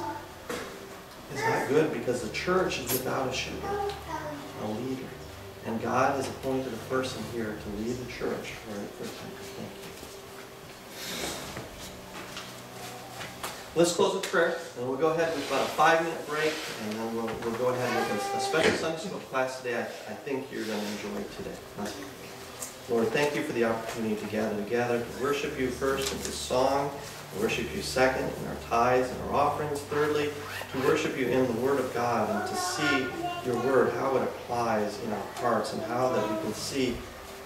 it's not good because the church is without a shepherd, a leader. And God has appointed a person here to lead the church for, for Thank you. Let's close with prayer, and we'll go ahead with about a five-minute break, and then we'll, we'll go ahead with a, a special Sunday school class today I, I think you're going to enjoy today. Lord, thank you for the opportunity to gather together, to worship you first in this song, to worship you second in our tithes and our offerings, thirdly, to worship you in the Word of God, and to see your Word, how it applies in our hearts, and how that we can see,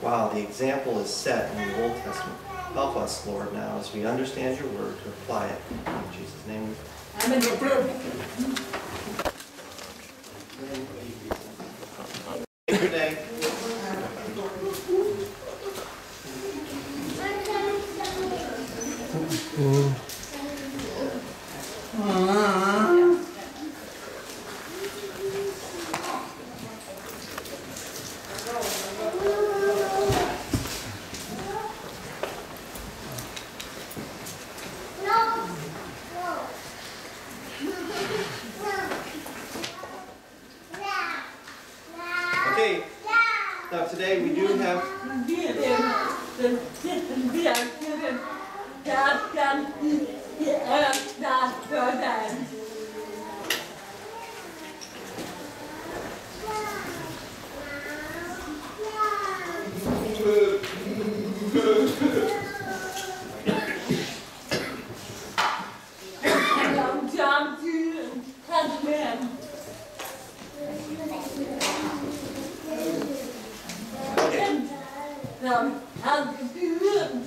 wow, the example is set in the Old Testament. Help us, Lord, now as we understand your word to apply it. In Jesus' name we pray. Good day. Okay, now today we do have, okay, um, I'm good.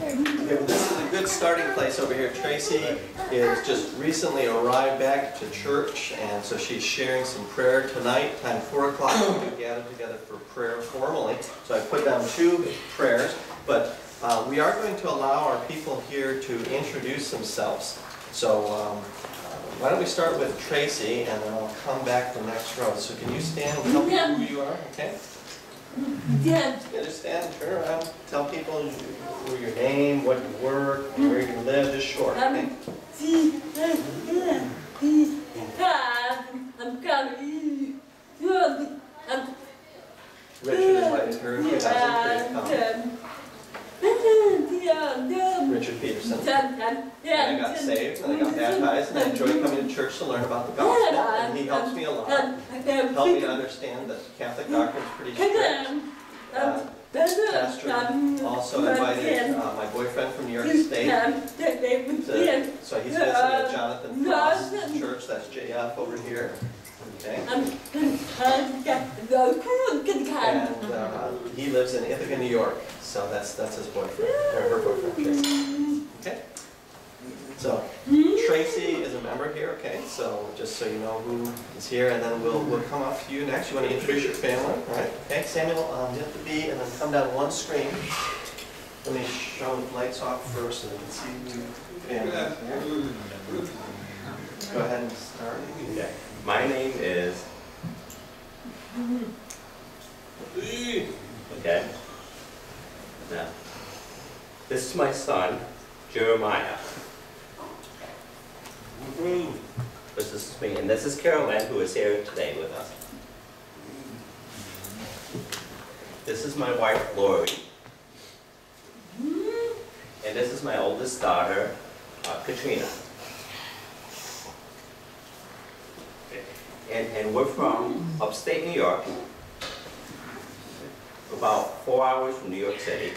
Okay, well, this is a good starting place over here. Tracy is just recently arrived back to church, and so she's sharing some prayer tonight, time four o'clock, we gather together for prayer formally. So I put down two prayers, but uh, we are going to allow our people here to introduce themselves. So um, why don't we start with Tracy, and then I'll come back the next row. So can you stand and tell me who you are, okay? Yeah, Yeah, just stand, turn around, tell people who your name, what you work, where you live, just short, okay? See, yeah, see, I'm coming. I'm Richard invited her, if you hasn't, come. Richard Peterson. And I got saved, and I got baptized, and I enjoy coming to church to learn about the gospel, and he helps me a lot. Help me to understand that Catholic doctrine is pretty strict. Uh, Pastor also invited uh, my boyfriend from New York State, to- so he's visited at Jonathan Frost's church, that's JF over here, okay? And uh, he lives in Ithaca, New York, so that's, that's his boyfriend, or her boyfriend, Tracy. Okay? So Tracy is a member here, okay, so just so you know who is here, and then we'll, we'll come up to you next. You want to introduce your family, right? Okay, Samuel, um, have to be, and then come down one screen. Let me show the lights off first so they can see your family. Go ahead and start. Okay. My name is, okay? Now, this is my son, Jeremiah. This is me, and this is Carol Ann, who is here today with us. This is my wife, Lori. And this is my oldest daughter, uh, Katrina. And, and we're from upstate New York, about four hours from New York City.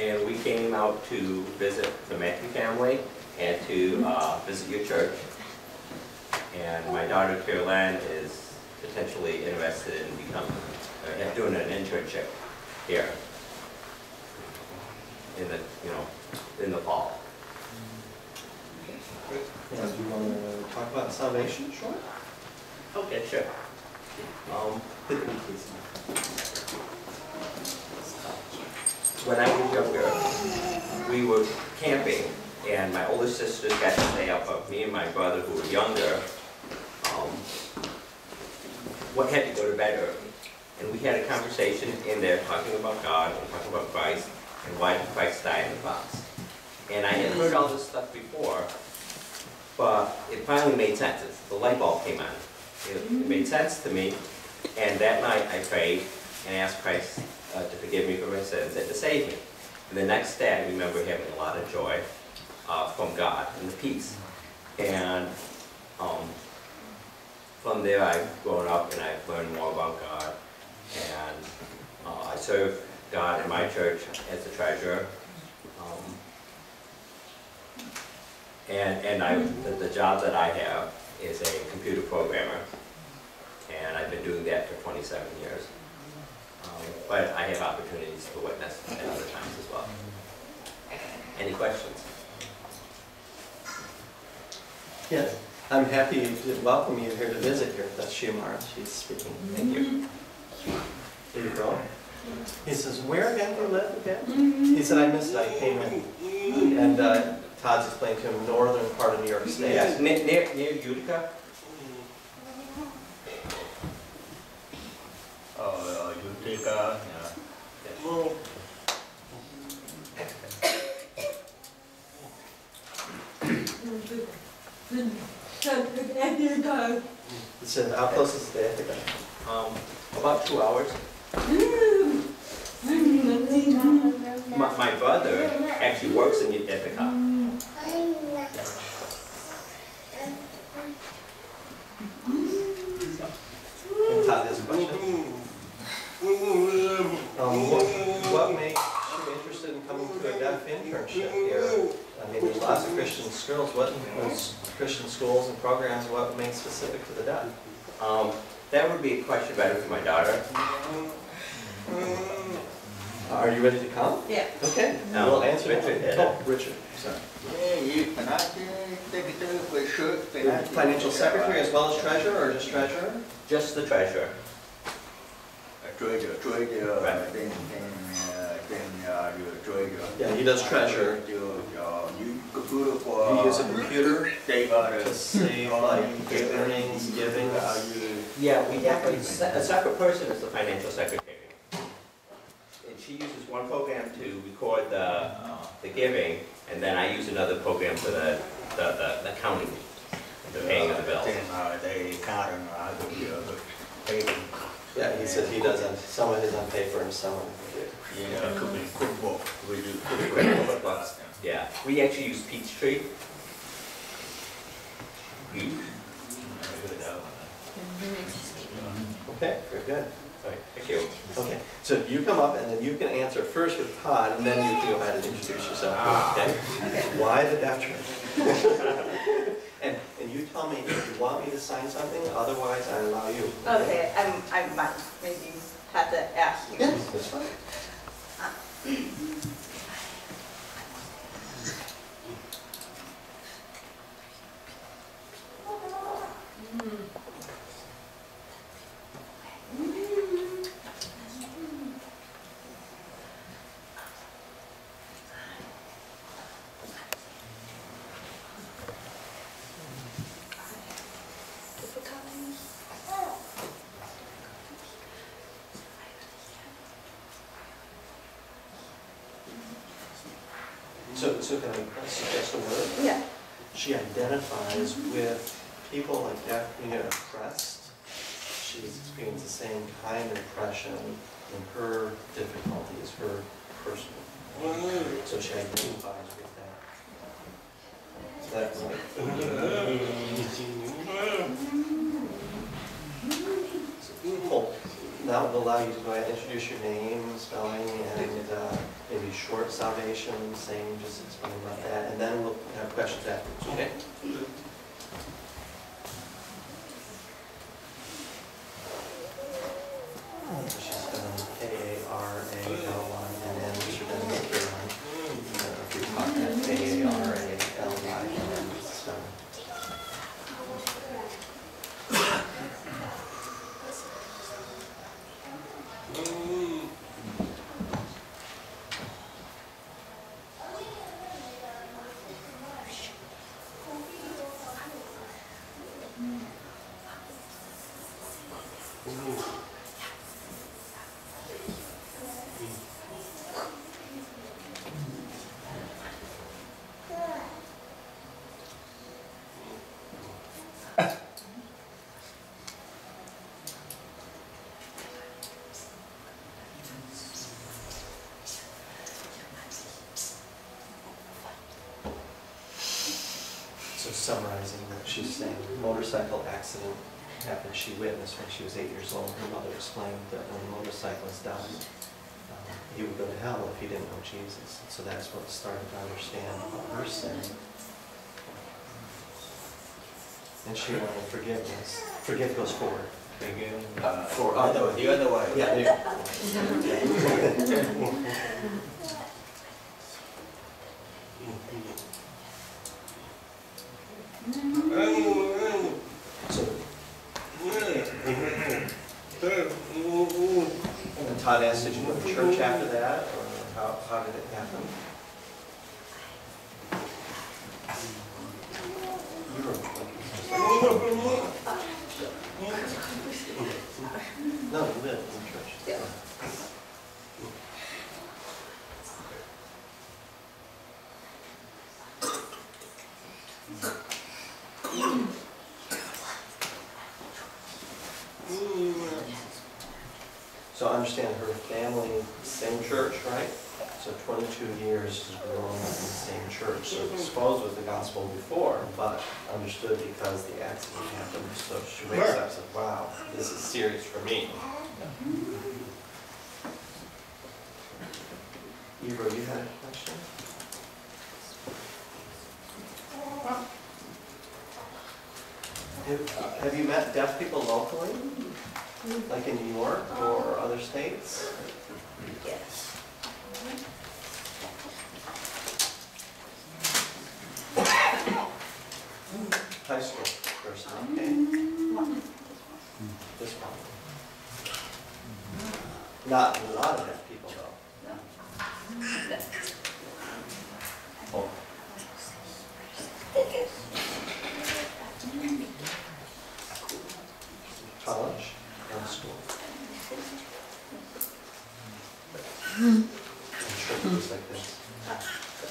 And we came out to visit the Mackey family and to uh, visit your church. And my daughter Caroline is potentially interested in becoming, uh, doing an internship here in the, you know, in the fall. Yeah, do you want to talk about salvation, sure? Okay, sure. Um, When I was younger, we were camping, and my older sisters got to stay up, but me and my brother, who were younger, um, what had to go to bed early. And we had a conversation in there talking about God and talking about Christ and why did Christ die on the cross. And I had heard all this stuff before, but it finally made sense. The light bulb came on. It it made sense to me, and that night I prayed and asked Christ uh, to forgive me for my sins and to save me. And the next day, I remember having a lot of joy uh, from God and the peace. And um, from there, I've grown up and I've learned more about God. And uh, I serve God in my church as the treasurer. Um, and, and I, the, the job that I have is a computer programmer, and I've been doing that for 27 years. But I have opportunities to witness at other times as well. Any questions? Yes, I'm happy to welcome you here to visit here. That's Shiamara, she's speaking. Thank you. There you go. He says, where again do you live again? He said, I missed it, I came in. And uh, Todd's explained to him, northern part of New York State. Yes, near, near near Utica? Utica, yeah. He said, how close is it to Ithaca? Um, about two hours. My, my brother actually works in Utica. And Todd has a question. Um, what, what makes you interested in coming to a deaf internship here. I mean, there's lots of Christian schools, what, those Christian schools and programs, what makes specific to the deaf? Um, that would be a question better for my daughter. Are you ready to come? Yeah. Okay, No, we'll answer Richard that. Oh, Richard, sorry. Yeah, you cannot take it for sure. You're Financial secretary as well as treasurer, or just treasurer? Just the treasurer. Treasure, treasure, Right. then, then, uh, then, uh, your treasure. Yeah, he does treasure. You, uh, you computer for. You use a computer Take out a. to save like the earnings, givings? Uh. Yeah, we have a separate person as the financial secretary. And she uses one program to record the, the giving, and then I use another program for the, the, the- the counting, the paying of the bills. Then, uh, they count and I will be, uh, paying. Yeah, he said he does, on- some of his on paper and some on computer. Yeah, could be cookbook, we do. QuickBooks. Yeah, we actually use Peachtree. Peach? Okay, very good. Right, thank you. Okay, so you come up and then you can answer first with Todd, and then you can go ahead and introduce yourself, okay? Why the deaf church? And, and you tell me if you want me to sign something, otherwise I allow you. Okay, I'm, I might maybe have to ask you. Yes, that's fine. So, Summarizing what she's saying, motorcycle accident happened, she witnessed when she was eight years old. Her mother explained that when a motorcyclist died, um, he would go to hell if he didn't know Jesus. So that's what started to understand about her sin. And she wanted forgiveness. Forgive goes forward. Uh, For other, other- the other way. Yeah, you go. So, and Todd asked, did you go to church after that, or how, how did it happen? You were- No, you did, in church. Yeah. So I understand her family, same church, right? So 22 years has grown up in the same church, so mm-hmm. exposed with the gospel before, but understood because the accident happened. So she wakes up and says, wow, this is serious for me. Ebro, you had a question? Have have you met deaf people locally? Like in New York or other states? Yes. High school person, okay. This one. Not a lot of deaf people though. Oh. College and school. I'm sure it was like this. That's good.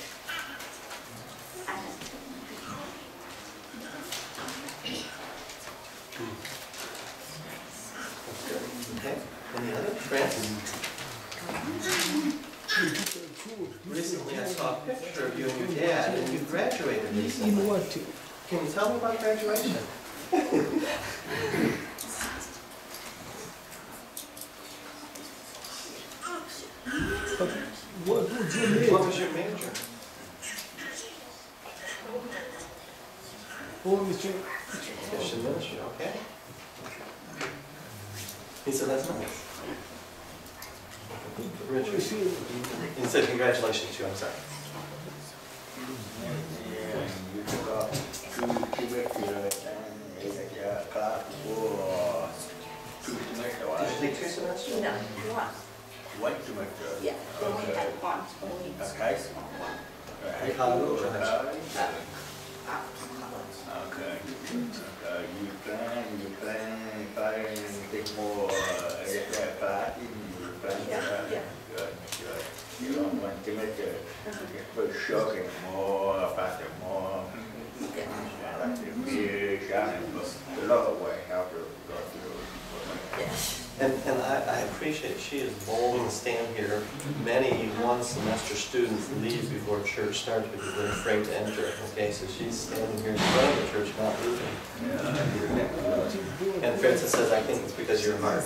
Okay, any other? Francis? Recently, I saw a picture of you and your dad, and you graduated recently. Can you tell me about graduation? What was your name? What was your major? What was your? Christian ministry, okay. He said, that's nice. Richard, he said, congratulations to you, I'm sorry. Yeah, you got two tuberculosis and a class for two semester, Did you take two semesters? No, one. One semester. Yeah, only Okay. had one, only Okay. one. Right. College or high Okay. Okay. Uh, you plan, you plan, plan take more, uh, uh, class in, you plan, Yeah, uh, yeah. good, good. You don't want to make for sure, get more, faster, more. Like a lot of way go through. And, and I, I appreciate she is bold to stand here. Many one semester students leave before church starts because they're afraid to enter. Okay, so she's standing here in front of the church, not leaving. And Francis says, I think it's because your heart,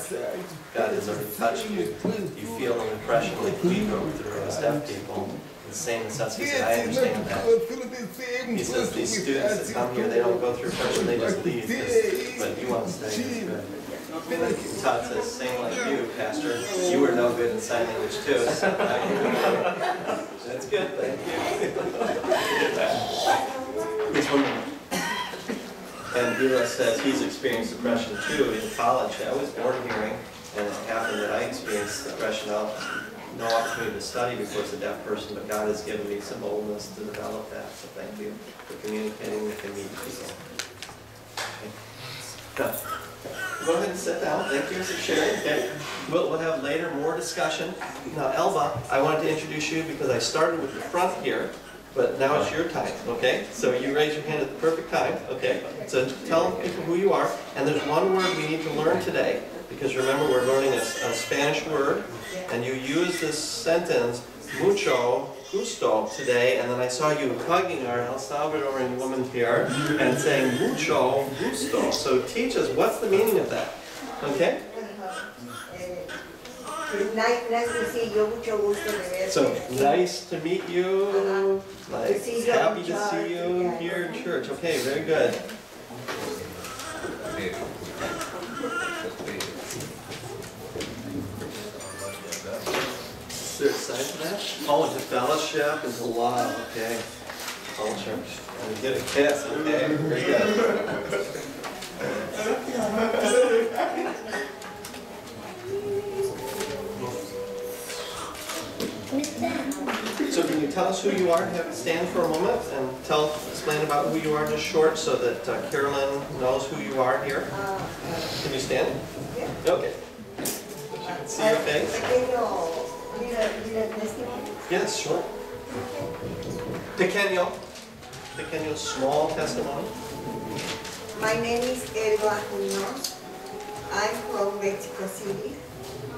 God has already touched you. You feel an impression like we go through as deaf people. The same necessity, I understand that. He says these students that come here, they don't go through pressure, they just leave, but you want to stay, it's good. Todd says, same like you, Pastor, you were no good in sign language too. so now you're good. That's good, thank you. One. And Hero says he's experienced depression too in college. I was born hearing, and it happened that I experienced depression. I'll no opportunity to study before as a deaf person, but God has given me some boldness to develop that, so thank you for communicating with meeting. Okay. Go ahead and sit down, thank you for sharing, okay? We'll, we'll have later more discussion. Now, Elba, I wanted to introduce you because I started with the front here, but now it's your time, okay? So you raise your hand at the perfect time, okay? So tell people who you are, and there's one word we need to learn today, because remember, we're learning a, a Spanish word, and you use this sentence, mucho gusto, today, and then I saw you hugging our El Salvadorian woman here and saying mucho gusto. So teach us, what's the meaning of that? Okay? Nice, nice to see you, mucho gusto de. So nice to meet you, like To see you happy to see you here in church. Okay, very good. There a sign for that? Oh, it's a fellowship, it's a love, okay. Culture. And get a kiss, okay, very good. So can you tell us who you are, have it stand for a moment and tell, explain about who you are just short so that uh, Carolyn knows who you are here? Can you stand? yeah. Okay. So can see your face? Yes, sure. Pequeño, pequeño, small testimony. My name is Elba Munoz. I'm from Mexico City.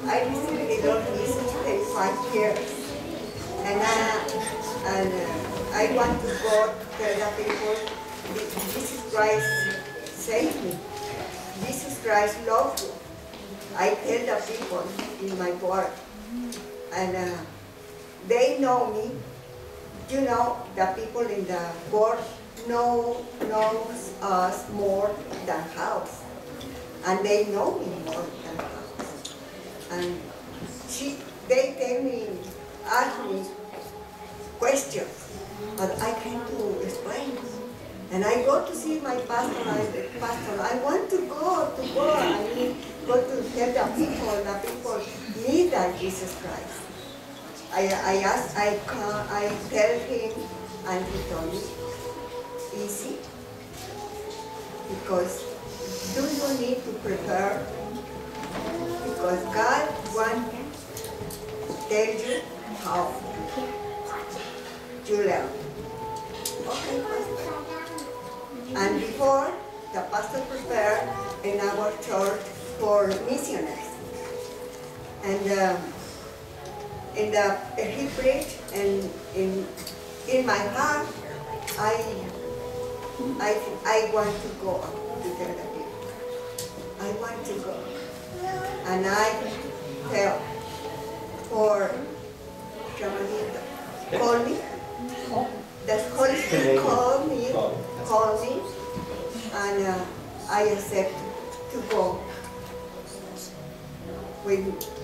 I received the Lord Jesus 35 years. And, I, and uh, I want to go tell the people, Jesus Christ saved me. Jesus Christ loved me. I tell the people in my work. And uh, they know me. You know, the people in the world know, knows us more than house. And they know me more than house. And she, they tell me, ask me questions, but I can't to explain. And I go to see my pastor, I pastor, I want to go, to go, I need go to tell the people, the people need that Jesus Christ. I, I ask, I I tell him, and he told me, easy, because don't need to prepare, because God wants to tell you how you learn. Okay. And before, the pastor prepared in our church for missionaries. And um, in the he preached, and in in my heart, I I I want to go to tell the people. I want to go, and I tell for Shamanita, call me. The Holy Spirit called me, called me, and uh, I accept to go with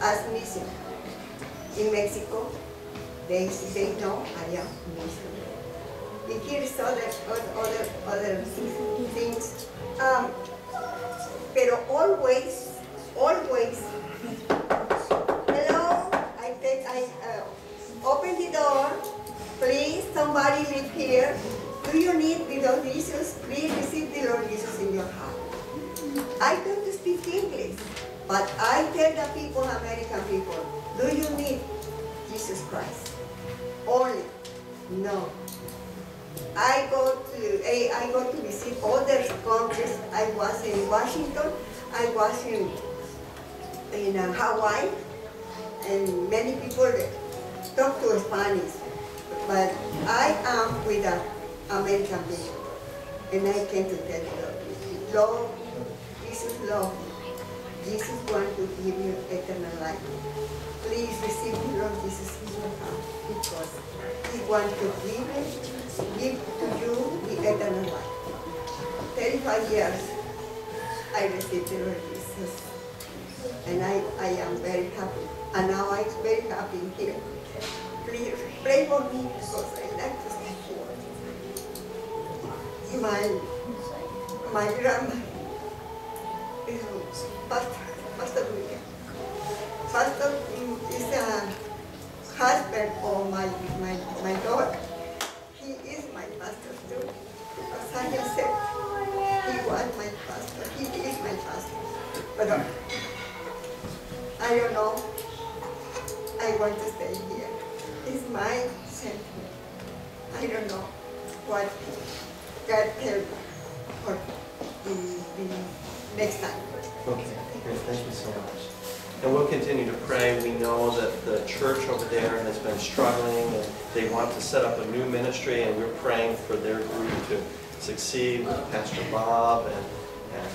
as mission in Mexico. They they know I am. And here is other other other things. Um, pero always, always. Hello, I take I uh, open the door. Please, somebody live here. Do you need the Lord Jesus? Please receive the Lord Jesus in your heart. I don't speak English, but I tell the people, American people, do you need Jesus Christ? Only. No. I go to I, I go to visit other countries. I was in Washington. I was in in uh, Hawaii, and many people talk to Spanish, but I am with the American people, and I came to tell you, love, Jesus love Jesus want to give you eternal life. Please receive the Lord Jesus in your heart because He want to give give to you the eternal life. 35 years I received the Lord Jesus and I, I am very happy. And now I'm very happy here. Please pray for me because I like to stay here. My, my grandma is Pastor, Pastor William. Pastor is a husband of my, my, my daughter. He is my pastor too. Because I have said he was my pastor. He is my pastor. But uh, I don't know. I want to stay here. It's my sentiment. I don't know what God me for the next time. Okay, great, thank you so much. And we'll continue to pray. We know that the church over there has been struggling and they want to set up a new ministry and we're praying for their group to succeed Pastor Bob and, and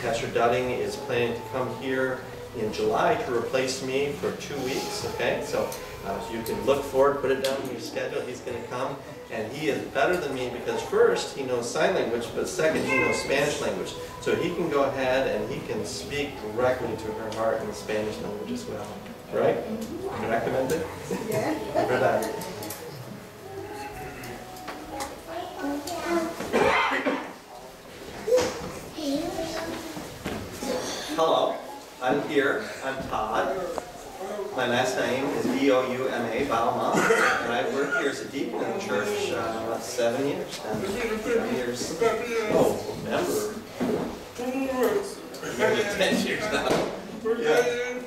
Pastor Dudding is planning to come here in July to replace me for two weeks, okay? So uh, you can look forward, put it down in your schedule, he's gonna come. And he is better than me because first, he knows sign language, but second, he knows Spanish language. So he can go ahead and he can speak directly to her heart in the Spanish language as well. Right? You recommend it? Yeah. ¿Verdad? Hello, I'm here. I'm Todd. My last name is B-O-U-M-A, Bouma, and I've worked here as a deacon in the church uh, about seven years now. Seven years. Oh, member. Ten years now. Yeah.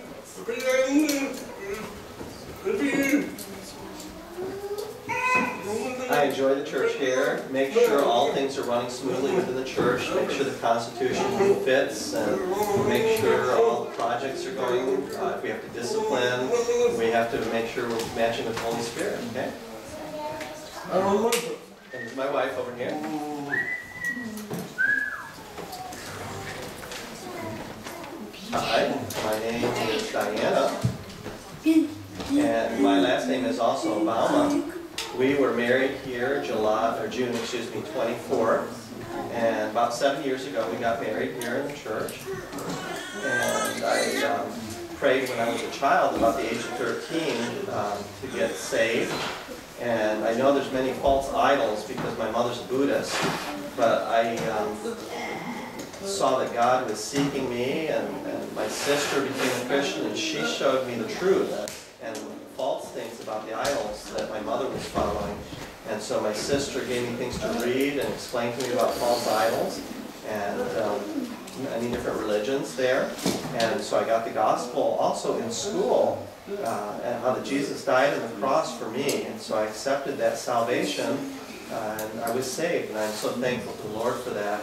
I enjoy the church here, make sure all things are running smoothly within the church, make sure the constitution fits, and make sure all the projects are going, uh, if we have to discipline, we have to make sure we're matching with the Holy Spirit, okay? And my wife over here. Hi, my name is Diana, and my last name is also Bouma. We were married here July, or June, excuse me, 24. And about seven years ago, we got married here in the church. And I um, prayed when I was a child, about the age of 13, um, to get saved. And I know there's many false idols because my mother's a Buddhist, but I um, saw that God was seeking me, and, and my sister became a Christian, and she showed me the truth false things about the idols that my mother was following. And so my sister gave me things to read and explain to me about false idols and um, many different religions there. And so I got the gospel also in school uh, and how that Jesus died on the cross for me. And so I accepted that salvation uh, and I was saved. And I'm so thankful to the Lord for that.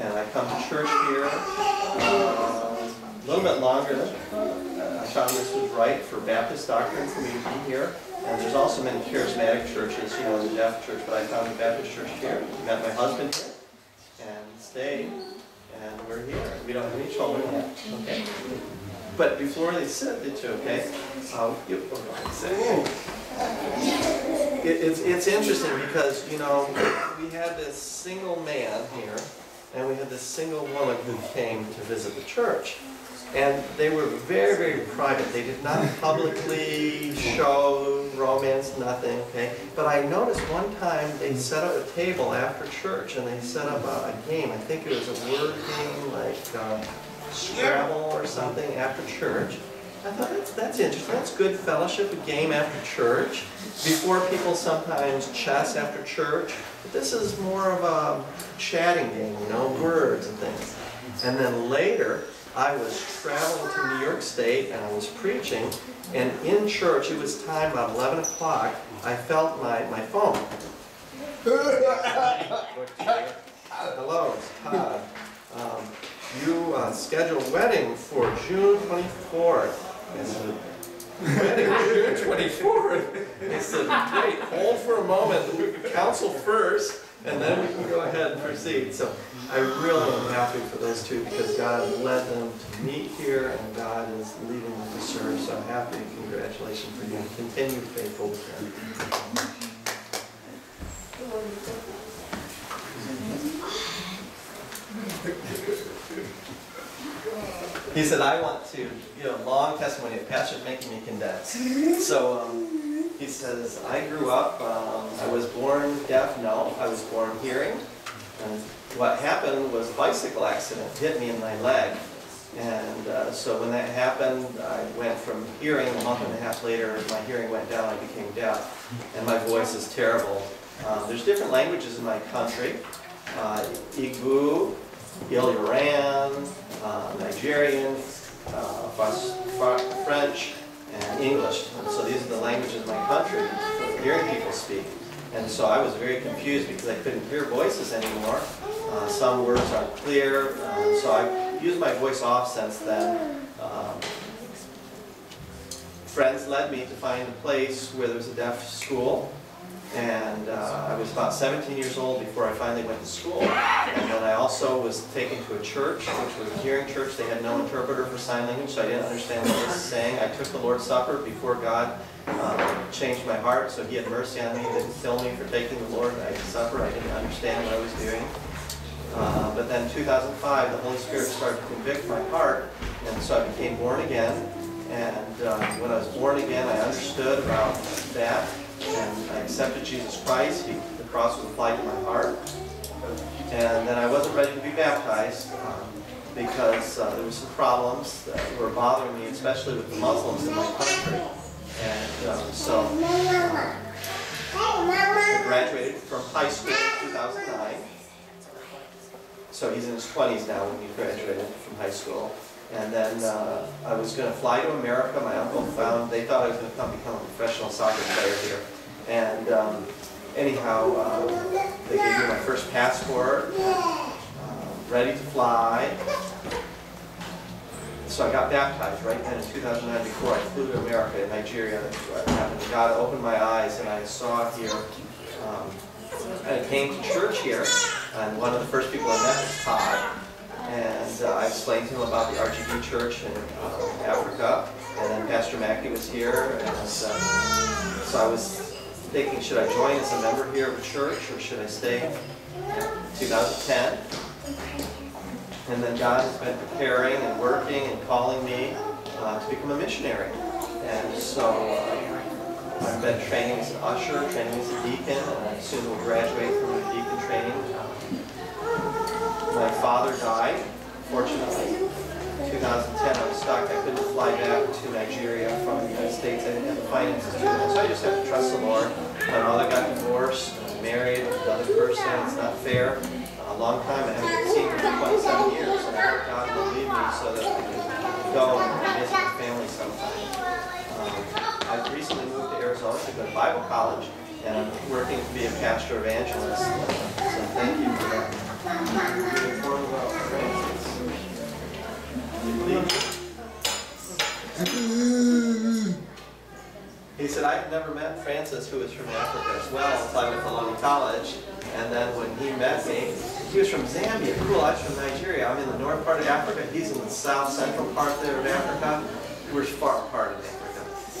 And I come to church here uh, a little bit longer. Uh, I found this was right for Baptist doctrine for me to be here. And there's also many charismatic churches, you know, in the deaf church, but I found the Baptist church here. Met my husband here and stayed, and we're here. We don't have any children yet, okay? But before they sit, the two, okay? Uh, you, sit. It, it's, it's interesting because, you know, we had this single man here, and we had this single woman who came to visit the church. And they were very, very private. They did not publicly show romance, nothing, okay? But I noticed one time they set up a table after church and they set up a, a game. I think it was a word game like um, Scrabble or something after church. I thought that's, that's interesting. That's good fellowship, a game after church. Before people sometimes chess after church. But this is more of a chatting game, you know, words and things. And then later, I was traveling to New York State and I was preaching, and in church, it was time about 11 o'clock, I felt my, my phone. Hello, it's Todd. Um, you uh, scheduled wedding for June 24th. I said, wedding June 24th? He said, wait, hold for a moment, counsel first, and then we can go ahead and proceed. So I really am happy for those two because God led them to meet here and God is leading them to serve. So I'm happy and congratulations for you. Continue faithful them. He said, I want to give a long testimony. The pastor's making me condense. So um, he says, I grew up, um, I was born deaf, no, I was born hearing. And what happened was a bicycle accident hit me in my leg. And uh, so when that happened, I went from hearing, a month and a half later, my hearing went down, I became deaf. And my voice is terrible. Um, there's different languages in my country. Uh, Igbo, Iloran, uh, Nigerian, uh, French, and English. And so these are the languages of my country hearing people speak. And so I was very confused because I couldn't hear voices anymore. Uh, some words aren't clear, uh, so I've used my voice off since then. Um, friends led me to find a place where there was a deaf school. And uh, I was about 17 years old before I finally went to school. And then I also was taken to a church, which was a hearing church. They had no interpreter for sign language, so I didn't understand what they was saying. I took the Lord's Supper before God um, changed my heart, so He had mercy on me. Didn't kill me for taking the Lord's Supper. I didn't understand what I was doing. Uh, but then 2005, the Holy Spirit started to convict my heart, and so I became born again. And uh, when I was born again, I understood about that and I accepted Jesus Christ. He, the cross was applied to my heart. And then I wasn't ready to be baptized um, because uh, there were some problems that were bothering me, especially with the Muslims in my country. And um, so uh, I graduated from high school in 2009. So he's in his 20s now when he graduated from high school. And then uh, I was going to fly to America. My uncle found, they thought I was going to come become a professional soccer player here. And um, anyhow, uh, they gave me my first passport, uh, ready to fly. So I got baptized right then in 2009 before I flew to America in Nigeria. Happened. God opened my eyes and I saw here, um, I came to church here, and one of the first people I met was Todd. And uh, I explained to him about the RGB church in uh, Africa. And then Pastor Mackey was here. And uh, so I was thinking, should I join as a member here of a church or should I stay? 2010. And then God has been preparing and working and calling me uh, to become a missionary. And so uh, I've been training as an usher, training as a deacon, and I soon will graduate from the deacon training. My father died, fortunately. 2010, I was stuck. I couldn't fly back to Nigeria from the United States. I didn't have the finances to do that. So I just have to trust the Lord. My mother got divorced, I'm married with another person. It's not fair. A long time. I haven't seen her for 27 years. And I hope God will lead me so that I can go and visit my family sometime. Um, I've recently moved Arizona to go to Bible college, and I'm working to be a pastor evangelist. So thank you for that. He said, I've never met Francis, who is from Africa as well, until I went to Ohlone College. And then when he met me, he was from Zambia. Cool, I was from Nigeria. I'm in the north part of Africa. He's in the south central part there of Africa. We're far apart in Africa.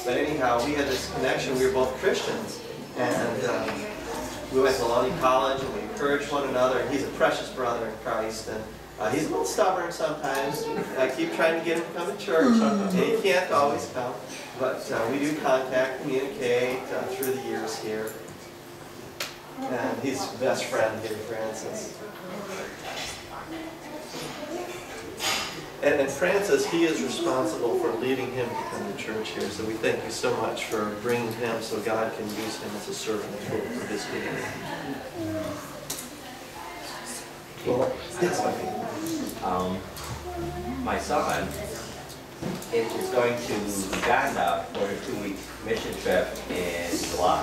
But anyhow, we had this connection. We were both Christians. And um, we went to Ohlone College and we encouraged one another. And He's a precious brother in Christ. And uh, he's a little stubborn sometimes. I keep trying to get him to come to church, and he can't always come. But uh, we do contact, communicate uh, through the years here. And he's best friend here, Francis. And, and Francis, he is responsible for leading him to come to church here. So we thank you so much for bringing him so God can use him as a servant for his community. Well, yes, I. Um, my son is is going to Uganda for a two-week mission trip in July.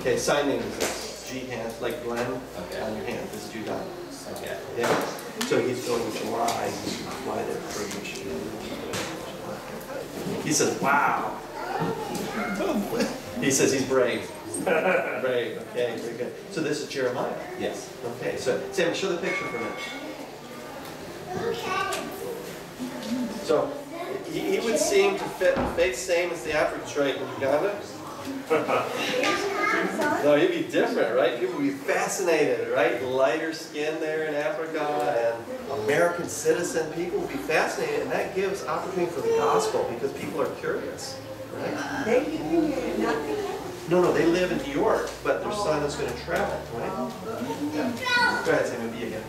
Okay, sign name is this. Hand, like Glenn, Okay. on your hand, this is Judah. Okay. Yeah, so he's going in July, he's gonna fly there for a mission. He says, wow. He says he's brave. Brave, okay, very good. So this is Jeremiah. Yes. Okay, so Sam, show the picture for a minute. So he, he would seem to fit the face same as the Africans, right, in Uganda? No, he'd be different, right? People would be fascinated, right? Lighter skin there in Africa and American citizen, people would be fascinated, and that gives opportunity for the gospel because people are curious, right? They live in here, nothing. No, no, they live in New York, but their son is going to travel, right? Oh. Yeah. Go ahead, Sam, be again.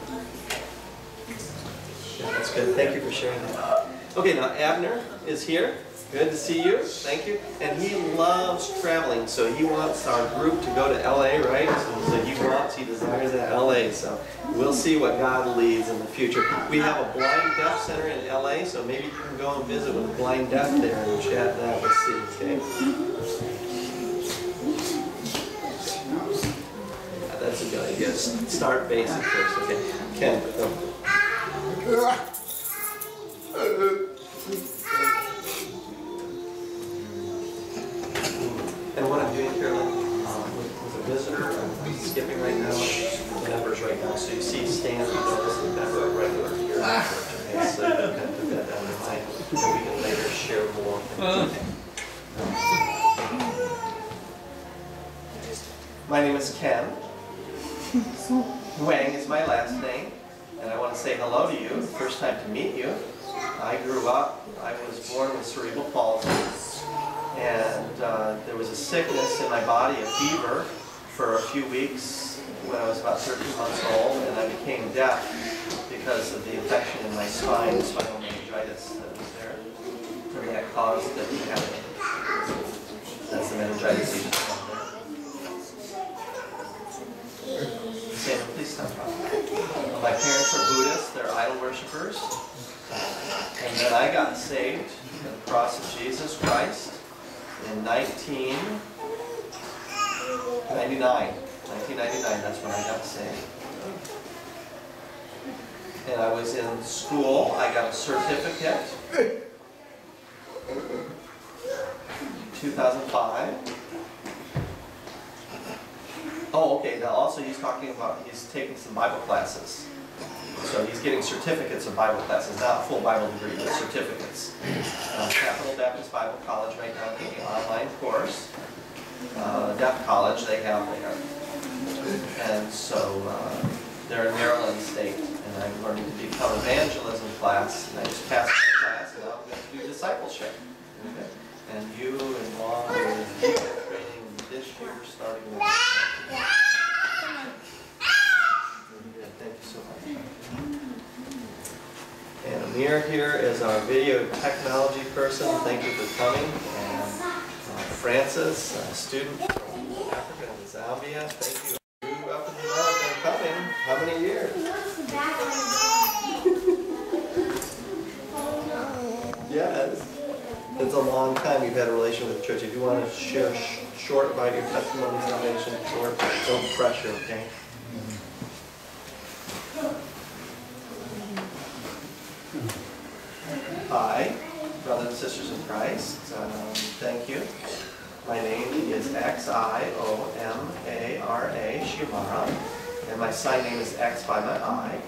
Yeah, that's good. Thank you for sharing that. Okay, now Abner is here. Good to see you. Thank you. And he loves traveling, so he wants our group to go to LA, right? So, so he wants, he desires that LA. So we'll see what God leads in the future. We have a blind deaf center in LA, so maybe you can go and visit with a blind deaf there and chat that. Let's see, okay? That's a good idea. Start basic first, okay? Ken. And what I'm doing, Carolyn, um, with with a visitor, I'm skipping right now, members right now, so you see Stan, regular here. You put that down in mind, and we can later share more. My name is Ken. Wang is my last name, and I want to say hello to you, first time to meet you. I grew up, I was born with cerebral palsy, and uh, there was a sickness in my body, a fever, for a few weeks when I was about 13 months old, and I became deaf because of the infection in my spine, spinal meningitis that was there. And that caused the habit. That's the meningitis. Sam, please stop talking. My parents are Buddhists, they're idol worshippers. And then I got saved at the cross of Jesus Christ in 1999. 1999, that's when I got saved. And I was in school, I got a certificate. 2005. Oh, okay, now also he's talking about, he's taking some Bible classes. So he's getting certificates of Bible classes, not a full Bible degree, but certificates. Uh, Capital Baptist Bible College right now taking an online course. Uh, Deaf College they have there. And so uh, they're in Maryland State, and I'm learning to become evangelism class, and I just passed the class, and now I'm going to do discipleship. Okay? And you and Long are training this year, starting with. Thank you so much. Amir here is our video technology person. Thank you for coming. And uh, Francis, a student from Africa and Zambia. Thank you. Up in the coming. How many years? Yes. It's a long time you've had a relation with the church. If you want to share sh- short about your testimony, salvation, short, don't pressure, okay? Hi, brothers and sisters in Christ. Um, thank you. My name is X-I-O-M-A-R-A, Xiomara, and my sign name is X by my I.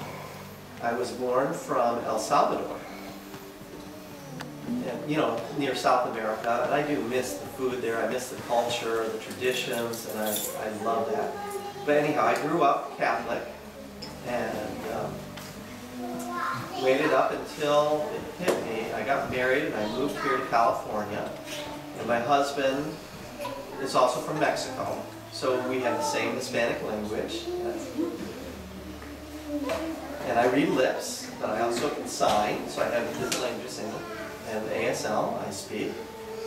I was born from El Salvador, and, you know, near South America, and I do miss the food there. I miss the culture, the traditions, and I, I love that. But anyhow, I grew up Catholic, and waited up until it hit me. I got married and I moved here to California. And my husband is also from Mexico. So we have the same Hispanic language. And I read lips, but I also can sign. So I have his languages in and ASL I speak.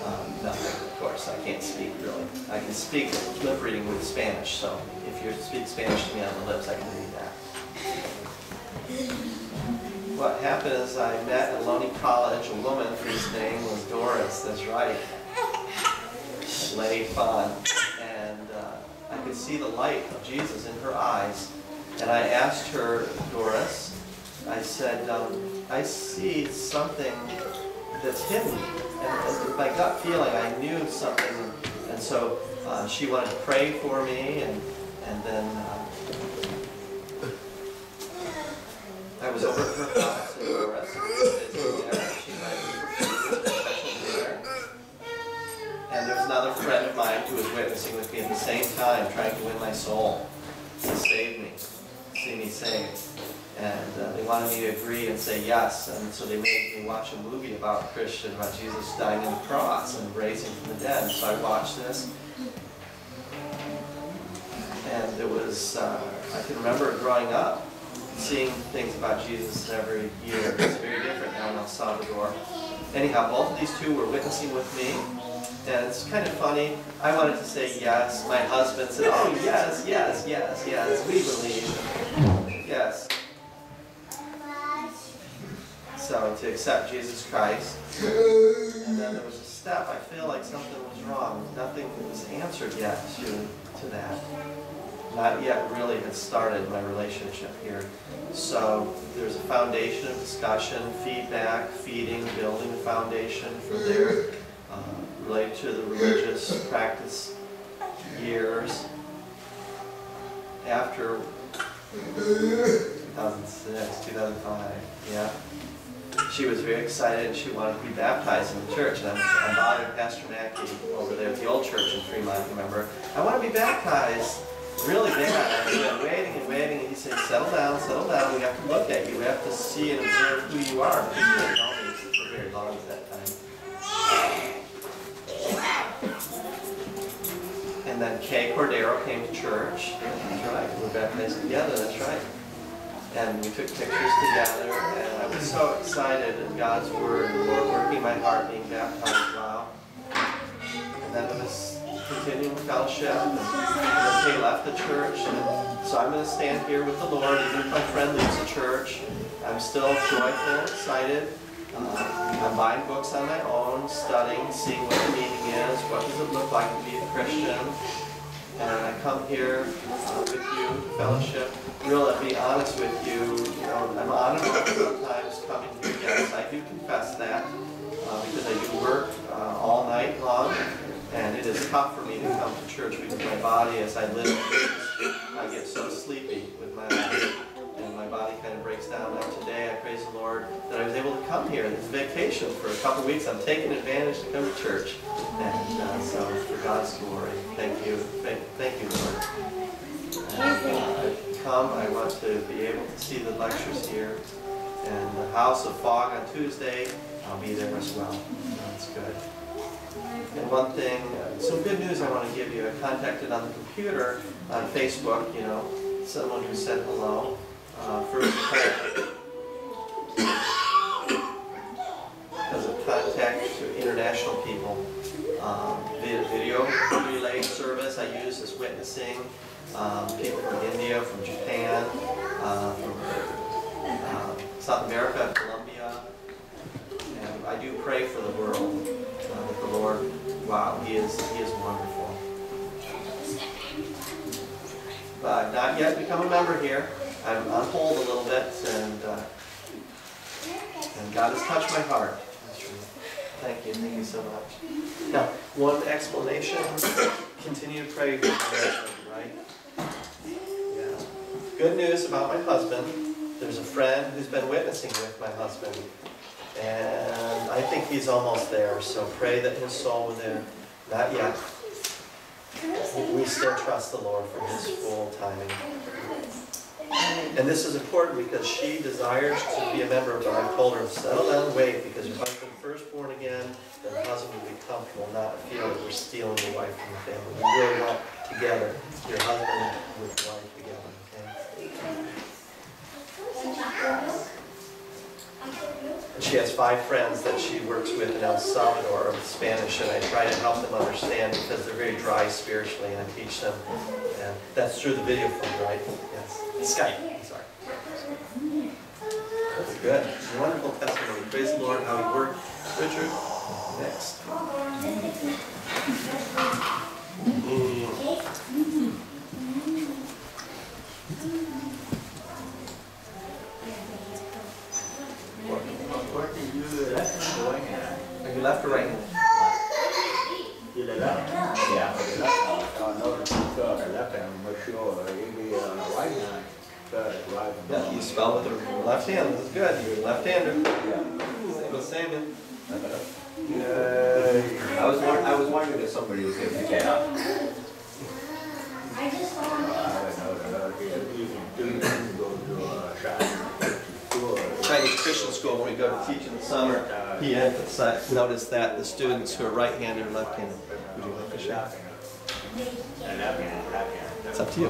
Um, nothing, of course, I can't speak really. I can speak lip reading with Spanish. So if you speak Spanish to me on the lips, I can read that what happened is I met at Ohlone College a woman whose name was Doris, that's right. Lay Fun. And uh, I could see the light of Jesus in her eyes. And I asked her, Doris, I said, um, I see something that's hidden. And, and my gut feeling, I knew something. And so uh, she wanted to pray for me, and, and then uh, I was over at her house in Doris, visiting there. She invited me for food, a special dinner. And there was another friend of mine who was witnessing with me at the same time, trying to win my soul, to save me, see me saved. And uh, they wanted me to agree and say yes, and so they made me watch a movie about Christian, about Jesus dying on the cross and raising from the dead. So I watched this, and it was, uh, I can remember growing up, seeing things about Jesus every year. is very different now in El Salvador. Anyhow, both of these two were witnessing with me, and it's kind of funny. I wanted to say yes. My husband said, oh, yes, yes, yes, yes, we believe. Yes. So to accept Jesus Christ. And then there was a step. I feel like something was wrong. Nothing was answered yet to, to that not yet really had started my relationship here. So there's a foundation of discussion, feedback, feeding, building a foundation for there, uh, related to the religious practice years. After 2006, 2005, yeah. She was very excited and she wanted to be baptized in the church. And I'm, I'm bothering Pastor Mackey over there at the old church in Fremont, remember? I want to be baptized really bad. I've been waiting and waiting, and he said, settle down, settle down. We have to look at you. We have to see and observe who you are. He didn't know me for very long at that time. And then Kay Cordero came to church. That's right. We were baptized together. That's right. And we took pictures together, and I was so excited at God's word, the Lord working my heart, being baptized. Wow. And then it was continuing fellowship. And then Kay left the church, and so I'm going to stand here with the Lord, even if my friend leaves the church. I'm still joyful, excited. Uh, I'm buying books on my own, studying, seeing what the meaning is, what does it look like to be a Christian. And I come here uh, with you, fellowship. Really, to be honest with you, you know, I'm off sometimes coming here. Yes, I do confess that uh, because I do work uh, all night long, it is tough for me to come to church because my body, as I live, I get so sleepy with my and my body kind of breaks down. Now today, I praise the Lord that I was able to come here. It's vacation for a couple weeks. I'm taking advantage to come to church. And uh, so for God's glory, thank you. Thank, thank you, Lord. And, uh, I come, I want to be able to see the lectures here. And the House of Fog on Tuesday, I'll be there as well. That's good. And one thing, uh, some good news I want to give you. I contacted on the computer, on Facebook, you know, someone who said hello. Uh, first as a contact to international people. Um, vi- video relay service I use is witnessing. Um, people from India, from Japan, uh, from uh, South America, Colombia. And I do pray for the world, uh, that the Lord, wow, He is, He is wonderful. But I've not yet become a member here. I'm on hold a little bit, and, uh, and God has touched my heart. Thank you, thank you so much. Now, one explanation, continue to pray right? Yeah. Good news about my husband, there's a friend who's been witnessing with my husband. And I think he's almost there, so pray that his soul will there. Not yet. We still trust the Lord for his full timing. And this is important because she desires to be a member, but I've told her, settle down, wait, because your husband first born again, then husband will be comfortable, not feel that we're stealing your wife from the family. We really want together, your husband with wife together, okay? And She has five friends that she works with in El Salvador with Spanish, and I try to help them understand because they're very dry spiritually, and I teach them. And that's through the video phone, right? Yes. Skype, sorry. That's good. Wonderful testimony. Praise the Lord how he worked. Richard, next. What did you left going at? Are you left or right? You the left? Yeah, the left. I know the uh, left hand, I'm sure. It be on the right hand. Uh, right. Yeah, you spell with the left hand. This is good. You're a left-hander. Yeah. Same as Samuel. Yeah. I was, won- I was wondering if somebody was gonna pick that up. I don't know, the, you can do, go to a shop. School. Chinese Christian school, when we go to teach in the summer, he emphasized, noticed that the students who are right-handed or left-handed. Would you like left hand. It's up to you.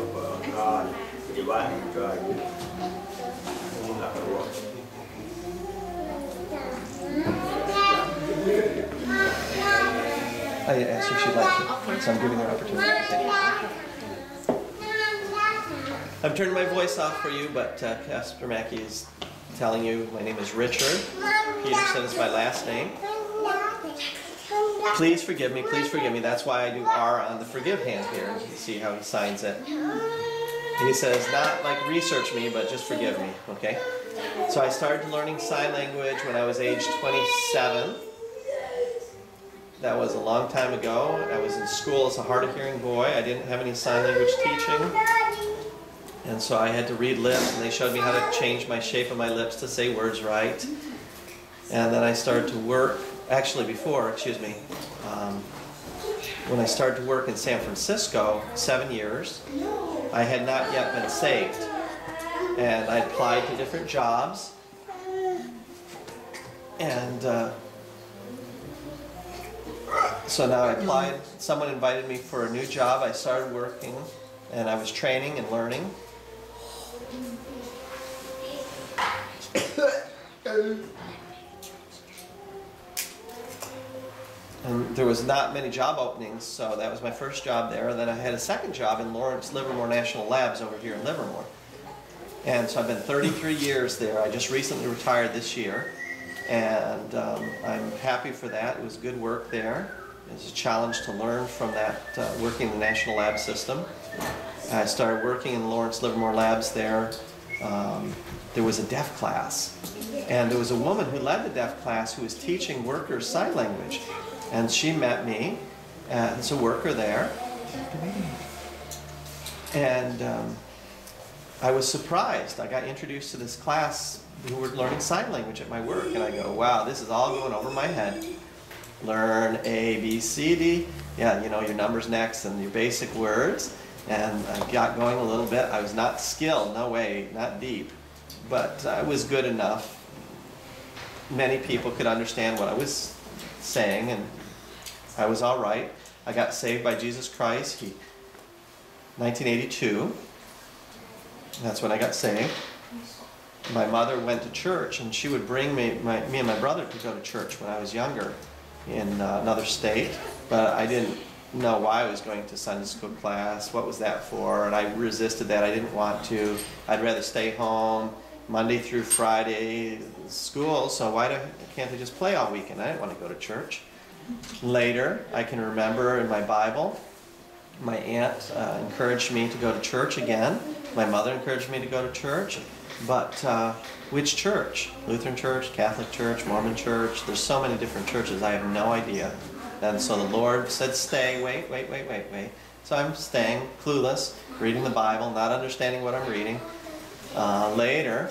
It. I asked if she'd like to, so I'm giving her opportunity. I'm turning my voice off for you, but uh, Pastor Mackey is telling you my name is Richard. Peterson is my last name. Please forgive me, please forgive me. That's why I do R on the forgive hand here. You see how he signs it. He says, not like research me, but just forgive me, okay? So I started learning sign language when I was age 27. That was a long time ago. I was in school as a hard of hearing boy. I didn't have any sign language teaching. So I had to read lips, and they showed me how to change my shape of my lips to say words right. And then I started to work, actually before, excuse me, um, when I started to work in San Francisco, seven years, I had not yet been saved. And I applied to different jobs. And uh, so now I applied, someone invited me for a new job. I started working and I was training and learning. And there was not many job openings, so that was my first job there. And then I had a second job in Lawrence Livermore National Labs over here in Livermore. And so I've been 33 years there. I just recently retired this year. And um, I'm happy for that. It was good work there. It was a challenge to learn from that, uh, working in the National Lab System. I started working in Lawrence Livermore Labs there. Um, there was a deaf class. And there was a woman who led the deaf class who was teaching workers sign language. And she met me as a worker there. And um, I was surprised. I got introduced to this class who were learning sign language at my work, and I go, wow, this is all going over my head. Learn A, B, C, D. Yeah, you know, your numbers next and your basic words. And I got going a little bit. I was not skilled, no way, not deep, but I was good enough. Many people could understand what I was saying, and I was all right. I got saved by Jesus Christ. He, 1982. That's when I got saved. My mother went to church, and she would bring me, my, me and my brother to go to church when I was younger in uh, another state. But I didn't know why I was going to Sunday school class. What was that for? And I resisted that. I didn't want to. I'd rather stay home Monday through Friday school. So why do, can't I just play all weekend? I didn't want to go to church. Later, I can remember in my Bible, my aunt uh, encouraged me to go to church again. My mother encouraged me to go to church. But uh, which church? Lutheran church, Catholic church, Mormon church? There's so many different churches. I have no idea. And so the Lord said, stay, wait, wait, wait, wait, wait. So I'm staying, clueless, reading the Bible, not understanding what I'm reading. Uh, later,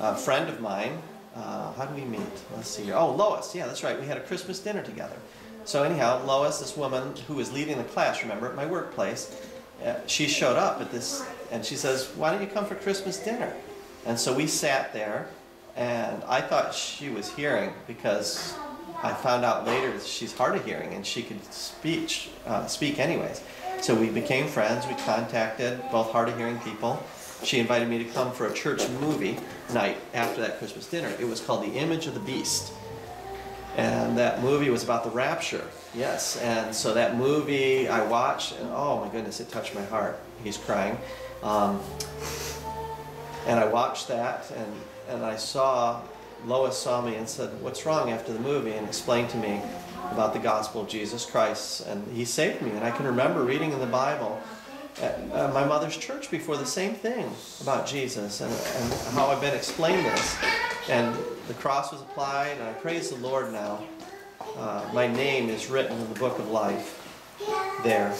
a friend of mine, uh, how do we meet? Let's see here. Oh, Lois. Yeah, that's right. We had a Christmas dinner together. So anyhow, Lois, this woman who was leading the class, remember, at my workplace, uh, she showed up at this, and she says, why don't you come for Christmas dinner? And so we sat there, and I thought she was hearing because I found out later that she's hard of hearing and she could speech, uh, speak anyways. So we became friends. We contacted both hard of hearing people. She invited me to come for a church movie night after that Christmas dinner. It was called The Image of the Beast. And that movie was about the rapture. Yes. And so that movie I watched, and oh my goodness, it touched my heart. He's crying. Um, and I watched that, and, and I saw, Lois saw me and said, What's wrong after the movie? and explained to me about the gospel of Jesus Christ. And he saved me. And I can remember reading in the Bible at uh, my mother's church before the same thing about Jesus and, and how I've been explained this. And the cross was applied, and I praise the Lord now. Uh, my name is written in the book of life there.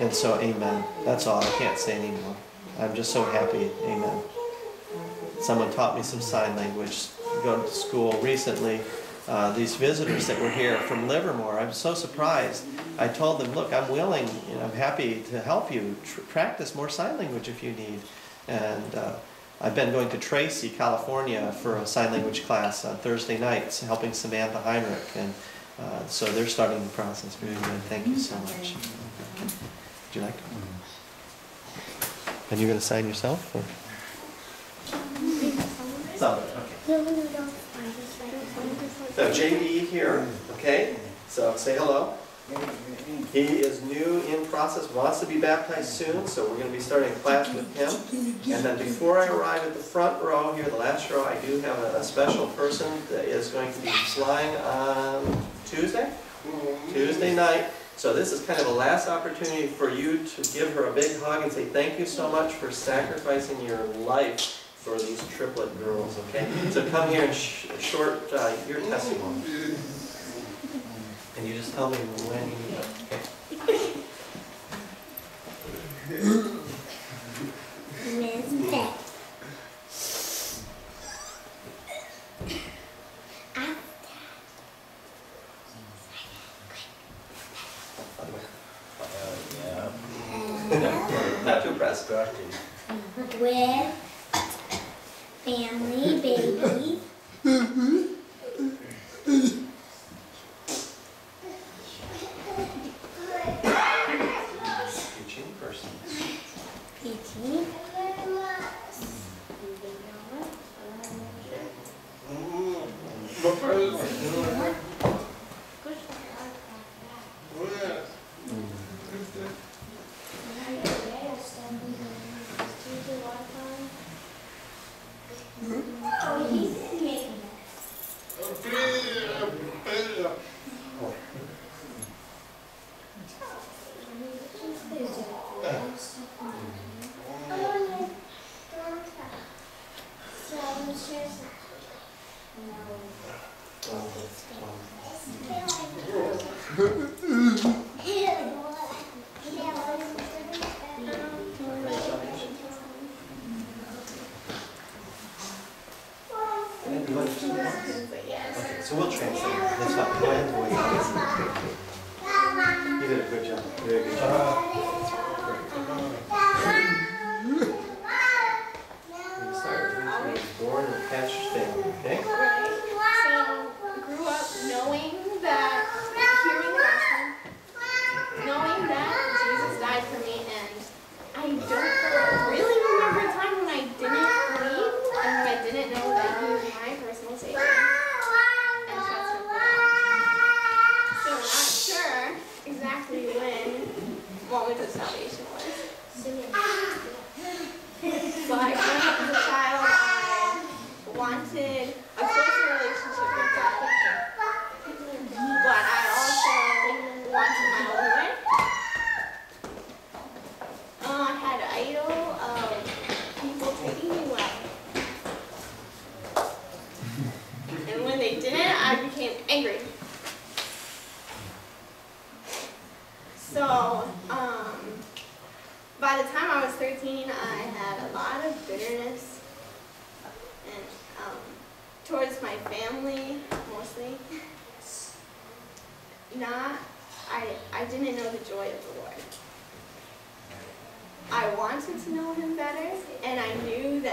And so, amen. That's all. I can't say anymore. I'm just so happy. Amen. Someone taught me some sign language. Going to school recently. Uh, these visitors that were here from Livermore, I'm so surprised. I told them, look, I'm willing, know, I'm happy to help you practice more sign language if you need. And uh, I've been going to Tracy, California for a sign language class on Thursday nights, helping Samantha Heinrich. And uh, so they're starting the process. Very good. Thank you so much. Would you like? And you're going to sign yourself? Or? Okay. So JD here, okay? So say hello. He is new in process, wants to be baptized soon, so we're going to be starting class with him. And then before I arrive at the front row here, the last row, I do have a, a special person that is going to be flying on Tuesday? Tuesday night. So this is kind of a last opportunity for you to give her a big hug and say thank you so much for sacrificing your life for these triplet girls, okay? So come here and sh short uh, your testimony. And you just tell me when you, okay? Not too pressed. with family, babies, mm-hmm.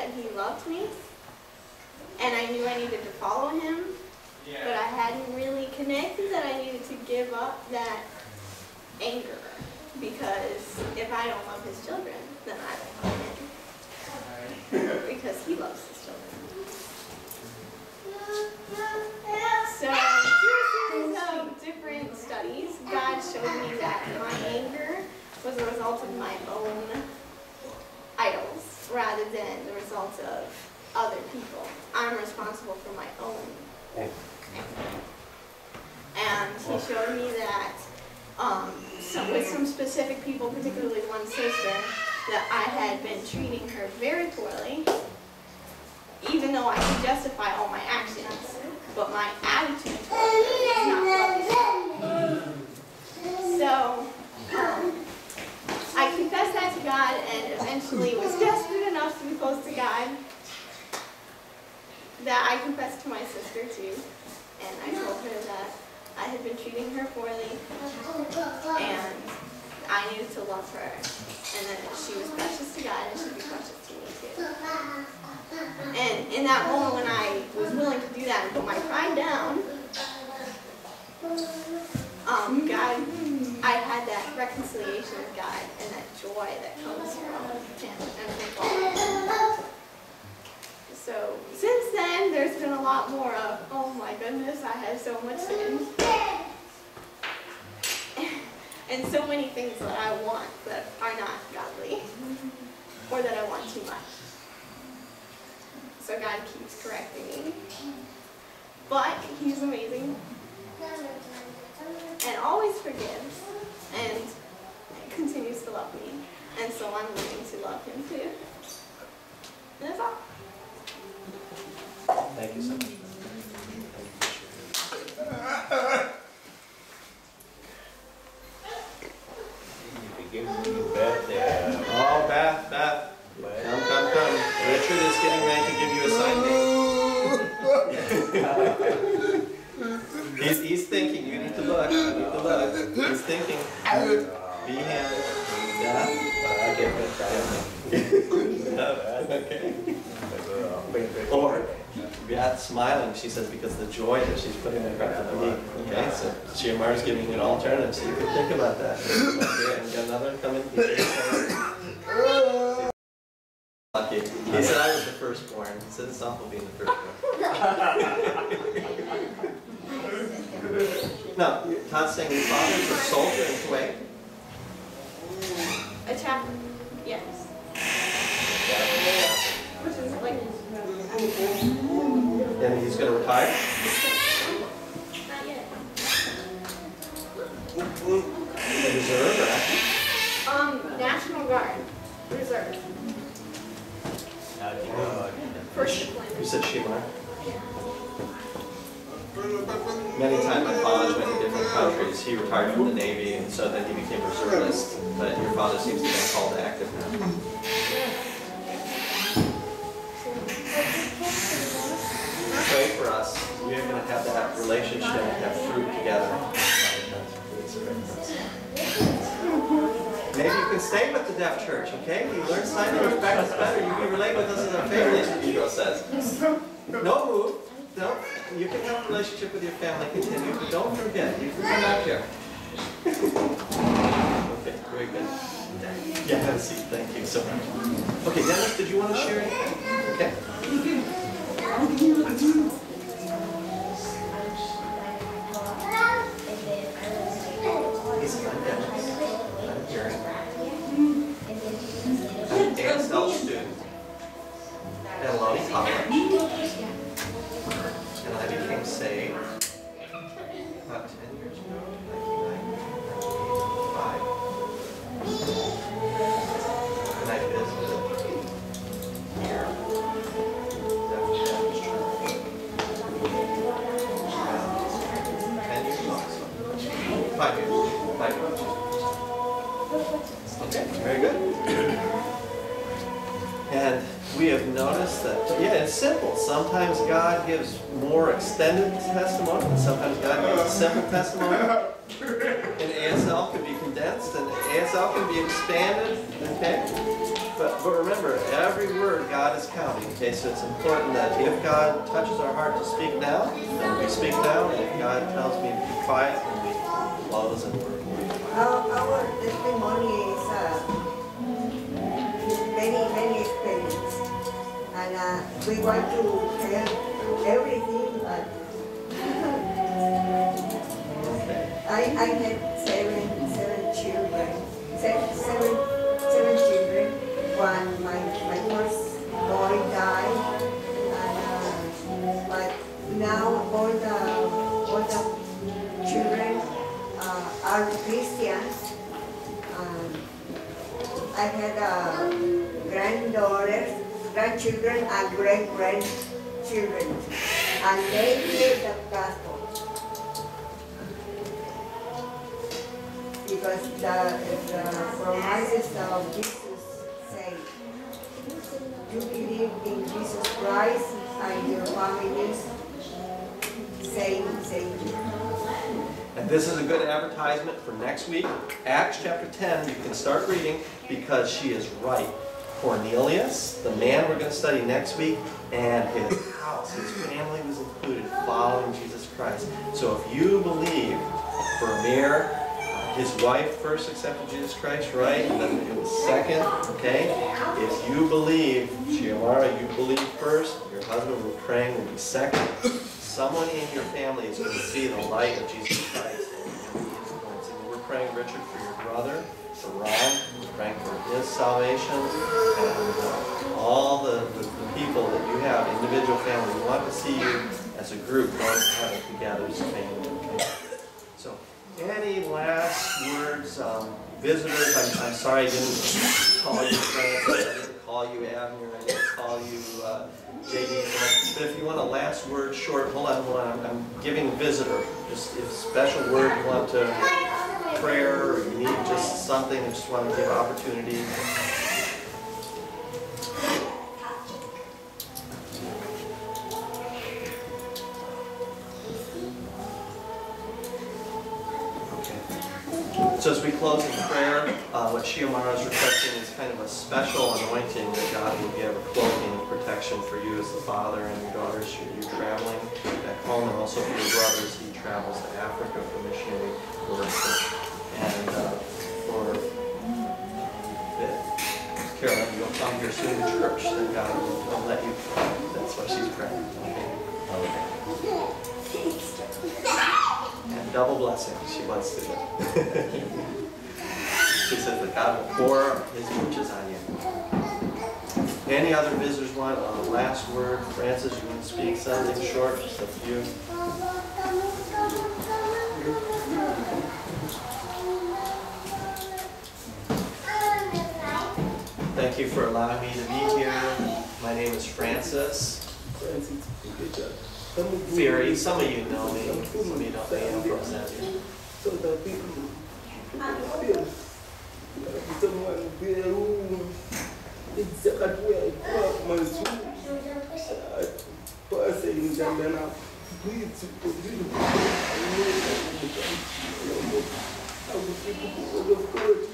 that He loved me, and I knew I needed to follow Him, but I hadn't really connected that I needed to give up that anger because if I don't love his children, then I don't love him. because he loves his children. So, through of different studies, God showed me that my anger was a result of my own idols rather than the result of other people. I'm responsible for my own. And he showed me that um, some, with some specific people, particularly one sister, that I had been treating her very poorly, even though I could justify all my actions, but my attitude towards her was not loving. So, um, I confessed that to God and eventually was desperate enough to be close to God that I confessed to my sister too. And I told her that I had been treating her poorly and I needed to love her. And that she was precious to God and should be precious to me too. And in that moment when I was willing to do that and put my pride down, um, God, I had that reconciliation with God and that joy that comes from Him and. So since then, there's been a lot more of, oh my goodness, I have so much sin. And so many things that I want that are not godly, or that I want too much. So God keeps correcting me. But He's amazing and always forgives and continues to love me. And so I'm learning to love Him too. And that's all. Thank you so much. Give me back there. Oh, Beth, Beth, come, come, come. Richard is getting ready to give you a sign name. He's, he's thinking, you need to look, you need to look. He's thinking, be him. Yeah? But I get scared. Okay. Or, Beth smiling, she says, because the joy that she's putting in front of me. Okay, so Xiomara's giving you an alternative, so you can think about that. Okay, and another coming. Lucky. He said I was the firstborn. He said it's awful being the firstborn. Now, not saying your father's a soldier in Kuwait. A chaplain, yes. Which is like, And he's gonna retire? not yet. In reserve or active? Um, National Guard, Reserve, Now, you know, first You said Shimar. Many times my father's went to different countries. He retired from the Navy and so then he became a reservist. But your father seems to been called active now. Pray for us. we are gonna have that relationship, have fruit together. Maybe you can stay with the deaf church, okay? You learn sign language better, you can relate with us as a family, Pedro says. No move, no, you can have a relationship with your family, continue, but don't forget, you can come back here. Okay, very good. Yeah, have a seat, thank you so much. Okay, Dennis, did you want to share anything? Okay. Testimony. And ASL can be condensed, and ASL can be expanded, okay? But, but remember, every word God is counting, okay? So it's important that if God touches our heart to speak now, then we speak now, and if God tells me to be quiet, then we close and we're Our, our testimony is uh, many, many experience. And uh, we want to help everything, but I, I had seven, seven children, seven, seven, seven children. One, my, my first boy died, and, uh, but now all the, all the children uh, are Christians. Um, I had uh, granddaughters, grandchildren, and great grandchildren, and they hear the gospel. Because the, the promises of Jesus say, you believe in Jesus Christ and your families, same, same. And this is a good advertisement for next week. Acts chapter 10, you can start reading because she is right. Cornelius, the man we're going to study next week, and his house, his family was included following Jesus Christ. So if you believe for Amir, uh, his wife first accepted Jesus Christ, right? And then it was second, okay? If you believe, Xiomara, you believe first, your husband will praying will be second. Someone in your family is going to see the light of Jesus Christ and be. We're praying, Richard, for your brother, for Ron, we're praying for his salvation, and all the, the, the people that you have, individual family. We want to see you as a group going together as a family. Any last words? Um, visitors, I'm, I'm sorry I didn't call you Francis, I didn't call you Abner, I didn't call you uh, JD. But if you want a last word short, hold on, hold on. I'm, I'm giving visitor, just if special word you want to prayer or you need just something, I just want to give opportunity. So as we close in prayer, uh, what Xiomara is requesting is kind of a special anointing that God will give a cloaking of protection for you as the father and your daughters, you you traveling back home, and also for your brothers, he travels to Africa for missionary work. And uh, for Carolyn, you'll come here soon to church, that God will will let you, that's what she's praying. Double blessing, she wants to do. She says that God will pour his riches on you. Any other visitors want a last word? Francis, you want to speak something short, just a few? Thank you for allowing me to be here. My name is Francis. Fury, some of you know me, some of you don't, I am from Zambia. So ah. the people feel someone will exactly where I put my person in Zambia now. please, please. I was thinking, what of course,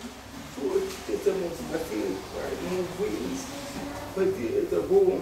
for get some of my right, more. But there's a boom.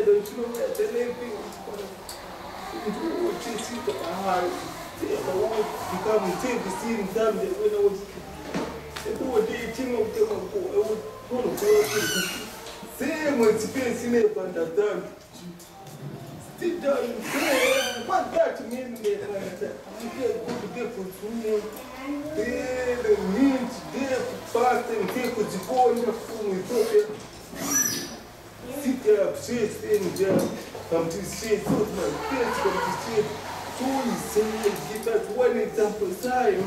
não tinha televisão. Eu tinha sido a I want to become take the steering time that when I was the whole day team of them I would want to go same experience in it and that time sit down and say what that mean me and that I get good day for two Then the mint there fast and take with the phone in the phone with Ethiopia sit there upset staying there. Come to see so my face come to see two is saying give us one example time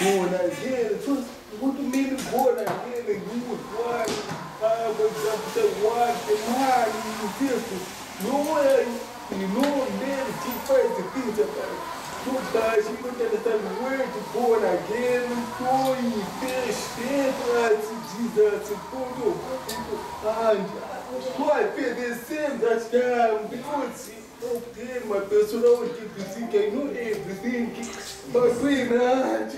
born again. So what do you mean born again? You would one, uh, for example, one, the man, you this, nowhere, you know, then different things about So guys, you don't understand where to born again, so you fish, faith, Jesus, go to and I same that time because okay, my personal think I know everything, but we not.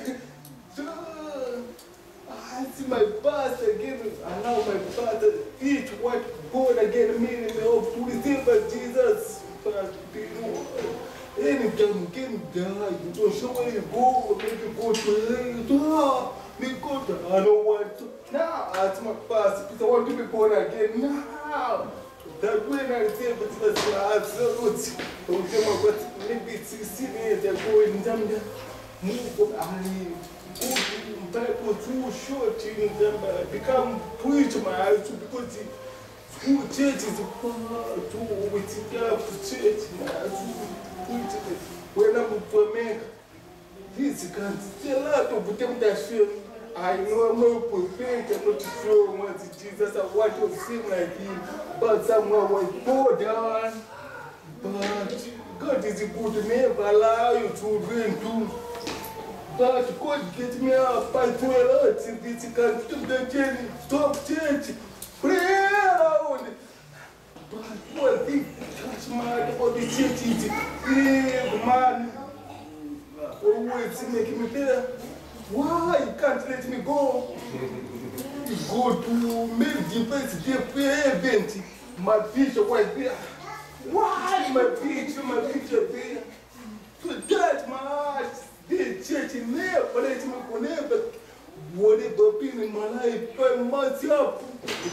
I see my past again, allow my past to teach what God again meaning of to receive Jesus. But you know, anytime you can die, you don't show where you go, maybe go to hell. Me go to, I don't want to. Now, I my past, because I want to be born again now. That when I say, but that's absolute. Okay, but maybe it's 16 years ago in Zambia. Move from Ali. Bible too short in Zambia. Become preach my eyes because the school church is far too with the church. Preach it. When I'm for America, this can't still a lot of temptation. I know I'm not perfect, I'm not sure what Jesus, I want to sing like him, but someone was poor down. But God is good to never allow you to dream too. But God get me up, I do a lot this country, stop the journey, stop church, pray around. One thing, touch my the church is big man. Always making me better. Why you can't let me go? You go to make defense event. My picture was there. Why my picture, my picture there? To touch my heart. The church never let me go never. Whatever been in my life, I must up.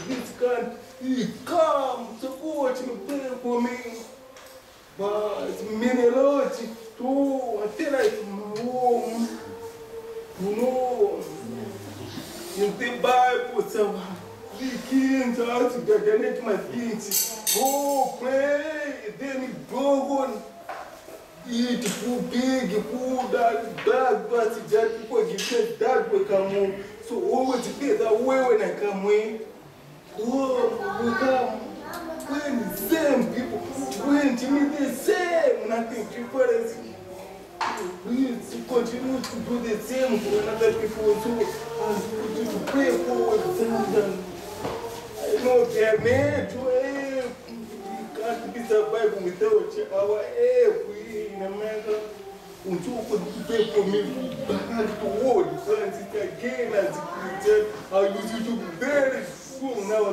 This can he come support me, pray for me. But many Lord, too, until I come home. You know, in the Bible, so the king out to get my things. Go pray, then go on. Eat food, big food, that bad, but that people give me that way come home. So always feel that way when I come in. We come. When the same people, when to me the same, nothing different. Please continue to do the same for another people too. And to pray for them. I know they are made to. We can't be surviving without our help in America. Until you pray for me back to war, friends, again as a Christian. I used to be very Now I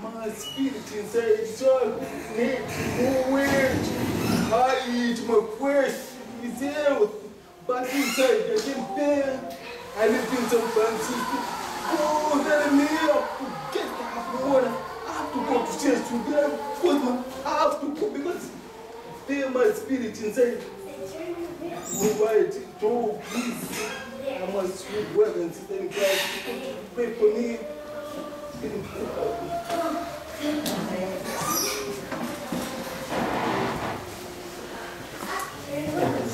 my spirit inside so need more weight. I eat my flesh is health, but inside I can bear. I live in San Francisco. Oh, let me up to get my water. I have to go to church today. Because I have to go because feel my spirit inside. Oh, Provide to oh, please. I must read well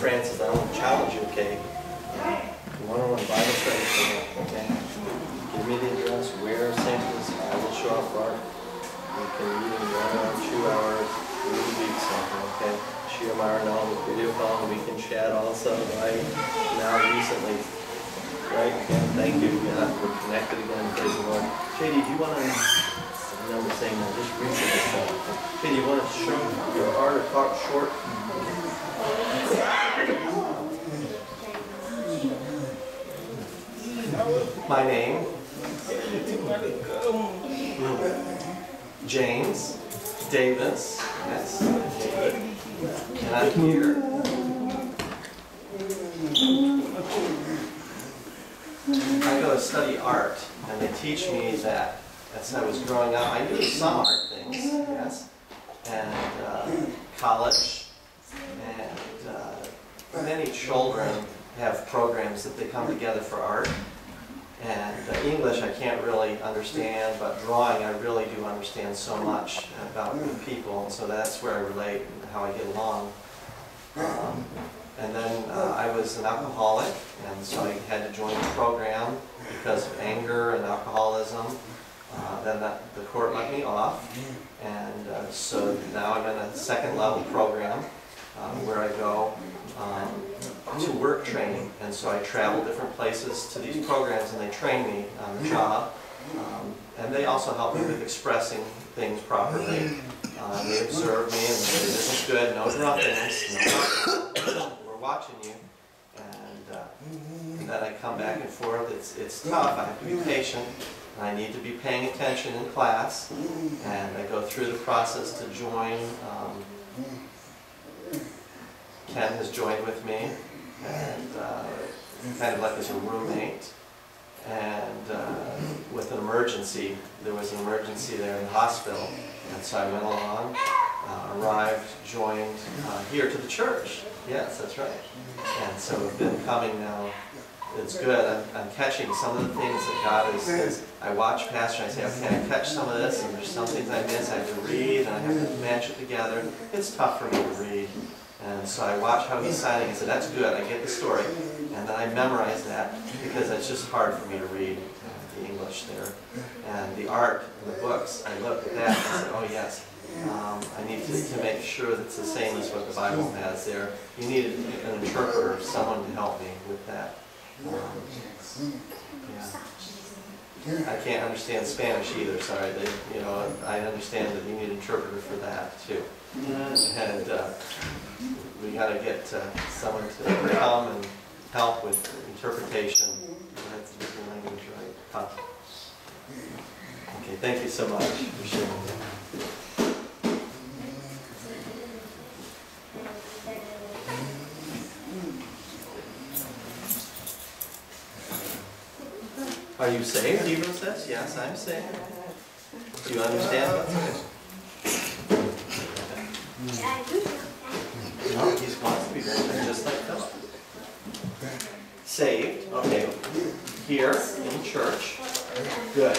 Francis, I want to challenge you, okay? You want to Bible study for okay? Give me the address, where samples, I will show up for We can read in one hour, two hours, read a week something, okay? Shia Maranel with video phone, we can chat also, right? Now recently, right? Again, thank you, yeah, we're connected again, praise the Lord. JD, do you want to, I we're saying that just recently, so, JD, you want to show your art or talk short? My name, James Davis, yes, and I'm here. I go to study art, and they teach me that as I was growing up, I knew some art things, yes, and uh, college, and uh, many children have programs that they come together for art. And uh, English I can't really understand, but drawing I really do understand so much about people, and so that's where I relate and how I get along. Um, and then uh, I was an alcoholic, and so I had to join the program because of anger and alcoholism. Uh, then that, the court let me off, and uh, so now I'm in a second level program uh, where I go um, to work training, and so I travel different places to these programs, and they train me on the job. Um, and they also help me with expressing things properly. Uh, they observe me and say, "This is good. No roughness. No, watching you." And, uh, and then I come back and forth. It's it's tough. I have to be patient. and I need to be paying attention in class, and I go through the process to join. Um, Ken has joined with me, and uh, kind of like as a roommate. And uh, with an emergency, there was an emergency there in the hospital, and so I went along, uh, arrived, joined uh, here to the church. Yes, that's right. And so we've been coming now. It's good. I'm, I'm catching some of the things that God is. I watch Pastor and I say, okay, I catch some of this, and there's some things I miss. I have to read, and I have to match it together. It's tough for me to read. And so I watch how he's signing and said, that's good, I get the story. And then I memorize that because it's just hard for me to read uh, the English there. And the art in the books, I looked at that and I said, oh yes, um, I need to, to make sure that it's the same as what the Bible has there. You need an interpreter, someone to help me with that. Um, yeah. I can't understand Spanish either, sorry. They, you know, I understand that you need an interpreter for that too. And uh, we got to get uh, someone to come and help with interpretation. That's different language, right? Huh. Okay, thank you so much for sharing that. Are you saved, Hebrews says? Yes, I'm saved. Do you understand what's No, he's wants to be there, just like Philip. Saved, okay, here in church, good.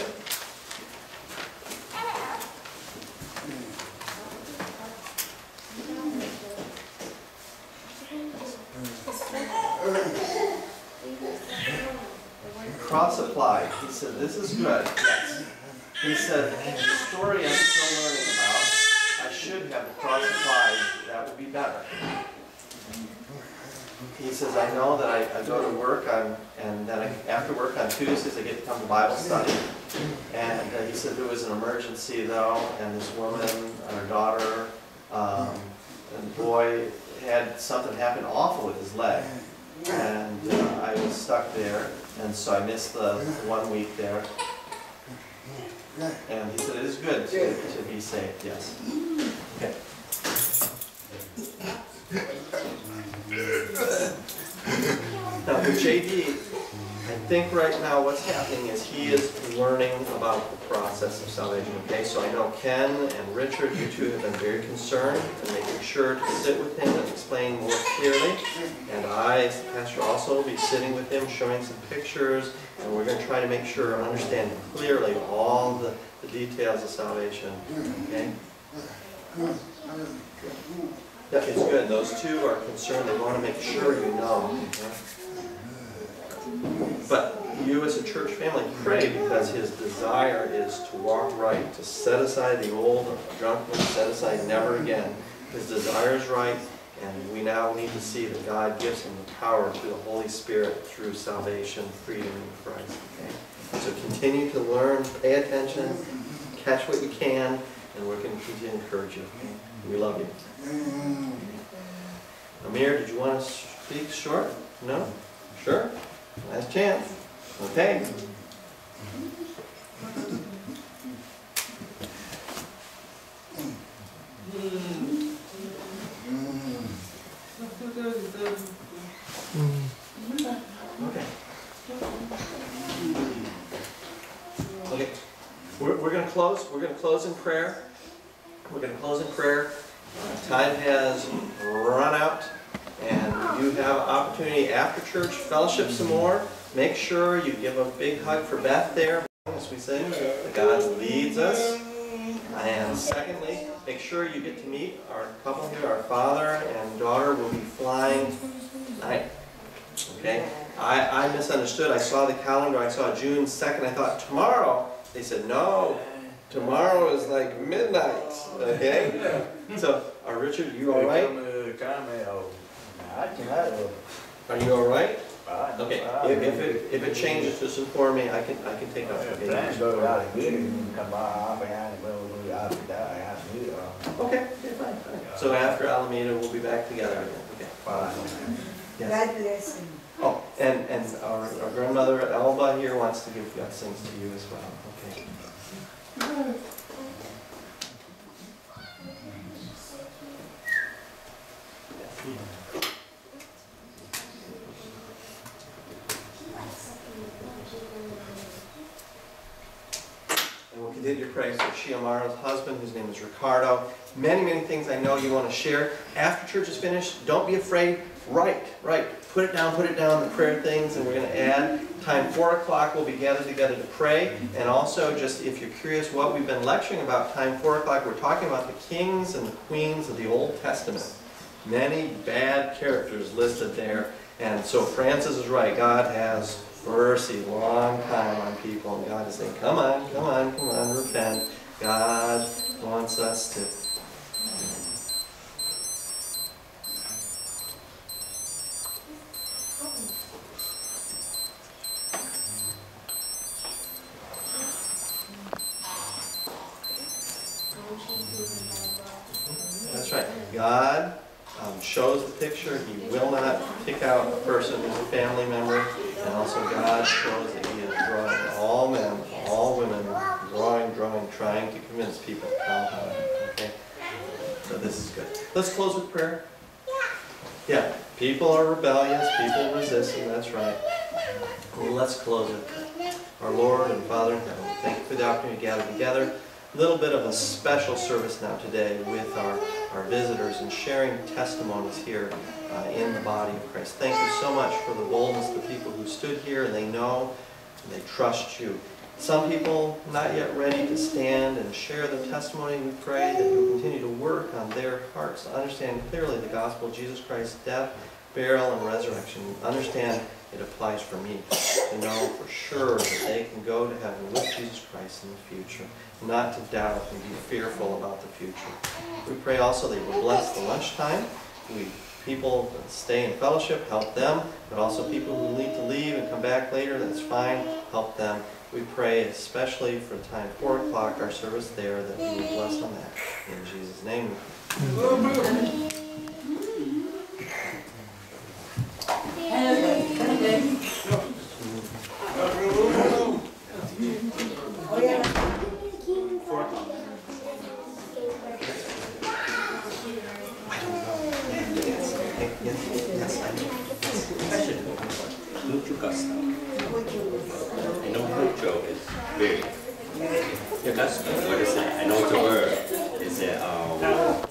Cross applied, he said, this is good, yes. He said, the story I'm still learning about, I should have cross applied, that would be better. He says, I know that I, I go to work on, and then I, after work on Tuesdays, I get to come to Bible study. And uh, he said there was an emergency though, and this woman, and her daughter, um, and boy had something happen awful with his leg. And uh, I was stuck there, and so I missed the one week there. And he said, it is good to, to be saved, yes. Okay. Now for JD, I think right now what's happening is he is learning about the process of salvation, okay? So I know Ken and Richard, you two have been very concerned and making sure to sit with him and explain more clearly. And I, as the pastor, also will be sitting with him, showing some pictures, and we're going to try to make sure I understand clearly all the, the details of salvation, okay? Yeah, it's good. Those two are concerned. They want to make sure you know. But you as a church family pray because his desire is to walk right, to set aside the old drunkenness, set aside never again. His desire is right, and we now need to see that God gives him the power through the Holy Spirit, through salvation, freedom in Christ. Okay? So continue to learn, pay attention, catch what you can, and we're going to continue to encourage you. Okay? We love you. Amir, did you want to speak short? No? Sure? Last chance. Okay. Okay. Okay. We're, we're gonna close, we're gonna close in prayer. We're gonna close in prayer. Time has run out, and you have opportunity after church, fellowship some more. Make sure you give a big hug for Beth there, as we that God leads us. And secondly, make sure you get to meet our couple here, our father and daughter will be flying tonight. Okay? I, I misunderstood. I saw the calendar, I saw June 2nd, I thought tomorrow. They said, no, tomorrow is like midnight, okay? So, uh, Richard, you all right? I can have a. Are you all right? I- Okay, I- if, if it, if it changes, just inform me, I can, I can take off. If plans go out and get it, and come by, I'll be out, and we'll, we'll, I'll be there, I have to meet. Okay, okay, fine, fine. So after Alameda, we'll be back together again, okay? Fine. Yes. God bless him. Oh, and, and our, our grandmother Elba here wants to give blessings to you as well, okay? Continue to pray Xiomara's husband, whose name is Ricardo. Many, many things I know you want to share. After church is finished, don't be afraid. Write, write. Put it down, put it down, the prayer things, and we're going to add time 4 o'clock. We'll be gathered together to pray. And also, just if you're curious what we've been lecturing about, time 4 o'clock, we're talking about the kings and the queens of the Old Testament. Many bad characters listed there. And so Francis is right. God has mercy, long time on people. And God is saying, come on, come on, come on, repent. God wants us to That's right. God shows the picture. He will not pick out a person who's a family member. And also God shows that He is drawing all men, all women, drawing, drawing, trying to convince people to come home. Okay? So this is good. Let's close with prayer. Yeah. People are rebellious. People resist Him. That's right. Let's close it. Our Lord and Father in heaven, thank you for the opportunity to gather together little bit of a special service now today with our, our visitors and sharing testimonies here uh, in the body of Christ. Thank you so much for the boldness of the people who stood here and they know and they trust you. Some people not yet ready to stand and share their testimony. We pray that you'll continue to work on their hearts to understand clearly the gospel of Jesus Christ's death, burial, and resurrection. Understand it applies for me to know for sure that they can go to heaven with Jesus Christ in the future, not to doubt and be fearful about the future. We pray also that you will bless the lunchtime. We people that stay in fellowship, help them, but also people who need to leave and come back later, that's fine, help them. We pray especially for the time 4 o'clock, our service there, that you will bless on that. In Jesus' name. Four o'clock. Yes, yes, I know. Question. Mucho gusto. I know mucho is very. Your gusto, what is that? I know it's a word. Is it, um,